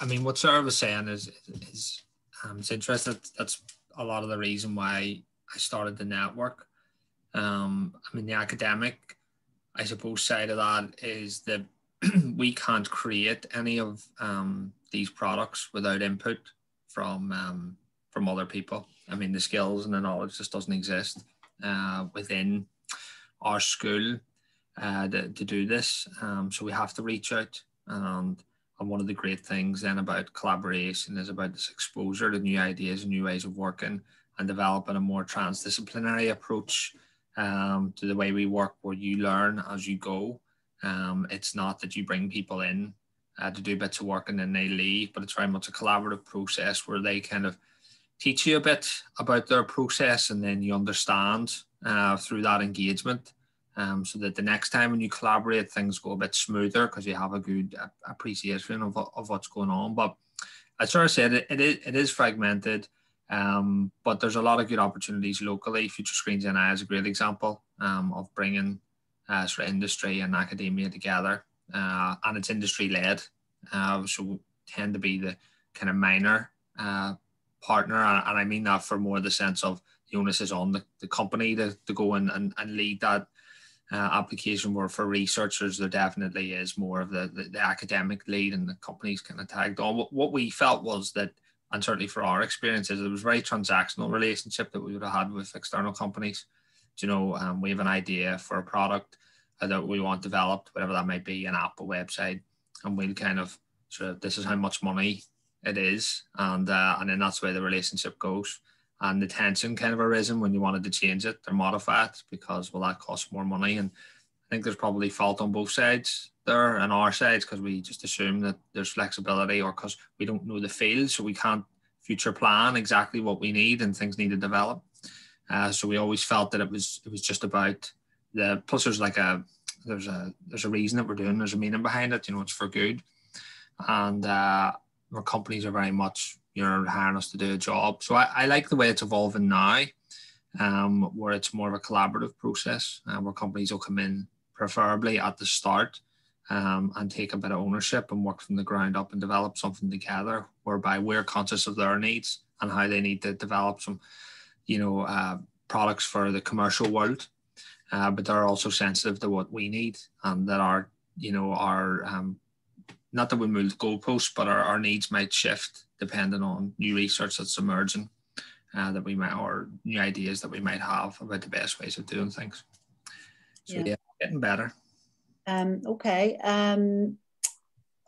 I, mean, what Sarah was saying is is um, it's interesting. That's a lot of the reason why I started the network. Um, I mean, the academic, I suppose, side of that is that we can't create any of um, these products without input from um, from other people. I mean, the skills and the knowledge just doesn't exist uh, within our school uh, to, to do this. Um, so we have to reach out and and one of the great things then about collaboration is about this exposure to new ideas and new ways of working and developing a more transdisciplinary approach um, to the way we work where you learn as you go. Um, it's not that you bring people in uh, to do bits of work and then they leave, but it's very much a collaborative process where they kind of teach you a bit about their process and then you understand uh, through that engagement um, so that the next time when you collaborate, things go a bit smoother because you have a good appreciation of, of what's going on. But as of said, it, it, is, it is fragmented, um, but there's a lot of good opportunities locally. Future Screens NI is a great example um, of bringing uh, sort of industry and academia together, uh, and it's industry led. Uh, so tend to be the kind of minor uh, partner, and, I mean that for more the sense of the onus is on the, the company to, to go and, and, and lead that uh, application where for researchers there definitely is more of the, the, the, academic lead and the companies kind of tagged on. What, what we felt was that, and certainly for our experiences, it was very transactional relationship that we would have had with external companies. you know, um, we have an idea for a product uh, that we want developed, whatever that might be, an app, a website, and we'll kind of sort of this is how much money it is, and uh, and then that's where the relationship goes and the tension kind of arisen when you wanted to change it or modify it because well that costs more money and I think there's probably fault on both sides there and our sides because we just assume that there's flexibility or because we don't know the field so we can't future plan exactly what we need and things need to develop. Uh, so we always felt that it was it was just about the plus there's like a there's a there's a reason that we're doing there's a meaning behind it you know it's for good and uh, our companies are very much you're hiring us to do a job. So I, I like the way it's evolving now, um, where it's more of a collaborative process, uh, where companies will come in preferably at the start um, and take a bit of ownership and work from the ground up and develop something together, whereby we're conscious of their needs and how they need to develop some, you know, uh, products for the commercial world. Uh, but they're also sensitive to what we need and that our, you know, our um, not that we move the goalposts, but our, our needs might shift depending on new research that's emerging uh, that we might or new ideas that we might have about the best ways of doing things. So yeah, yeah getting better. Um, okay. Um,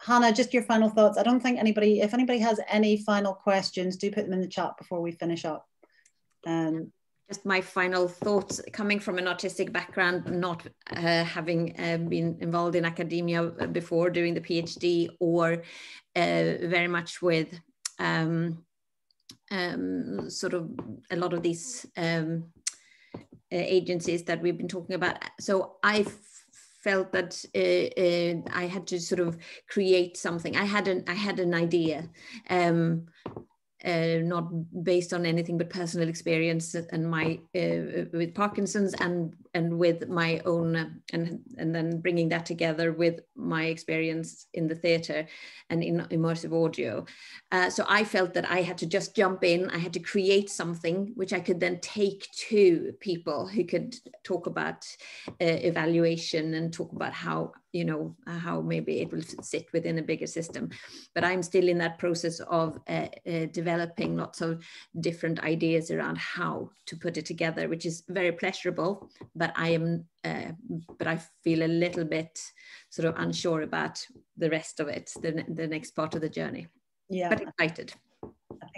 Hanna, just your final thoughts. I don't think anybody, if anybody has any final questions, do put them in the chat before we finish up. Um, just my final thoughts coming from an autistic background, not uh, having uh, been involved in academia before doing the PhD, or uh, very much with um, um, sort of a lot of these um, agencies that we've been talking about. So I felt that uh, uh, I had to sort of create something. I had an I had an idea, um, uh, not based on anything but personal experience and my uh, with Parkinson's and and with my own and and then bringing that together with my experience in the theater and in immersive audio. Uh, so I felt that I had to just jump in. I had to create something which I could then take to people who could talk about uh, evaluation and talk about how you know how maybe it will sit within a bigger system. But i'm still in that process of uh, uh, developing lots of different ideas around how to put it together which is very pleasurable but i am uh, but i feel a little bit sort of unsure about the rest of it the, the next part of the journey. Yeah. But excited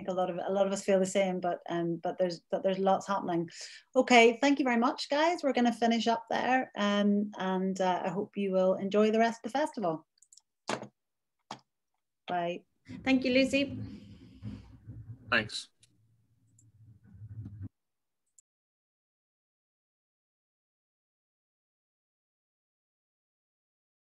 think a lot of a lot of us feel the same, but um, but there's but there's lots happening. Okay, thank you very much, guys. We're going to finish up there, um, and uh, I hope you will enjoy the rest of the festival. Bye. Thank you, Lucy. Thanks.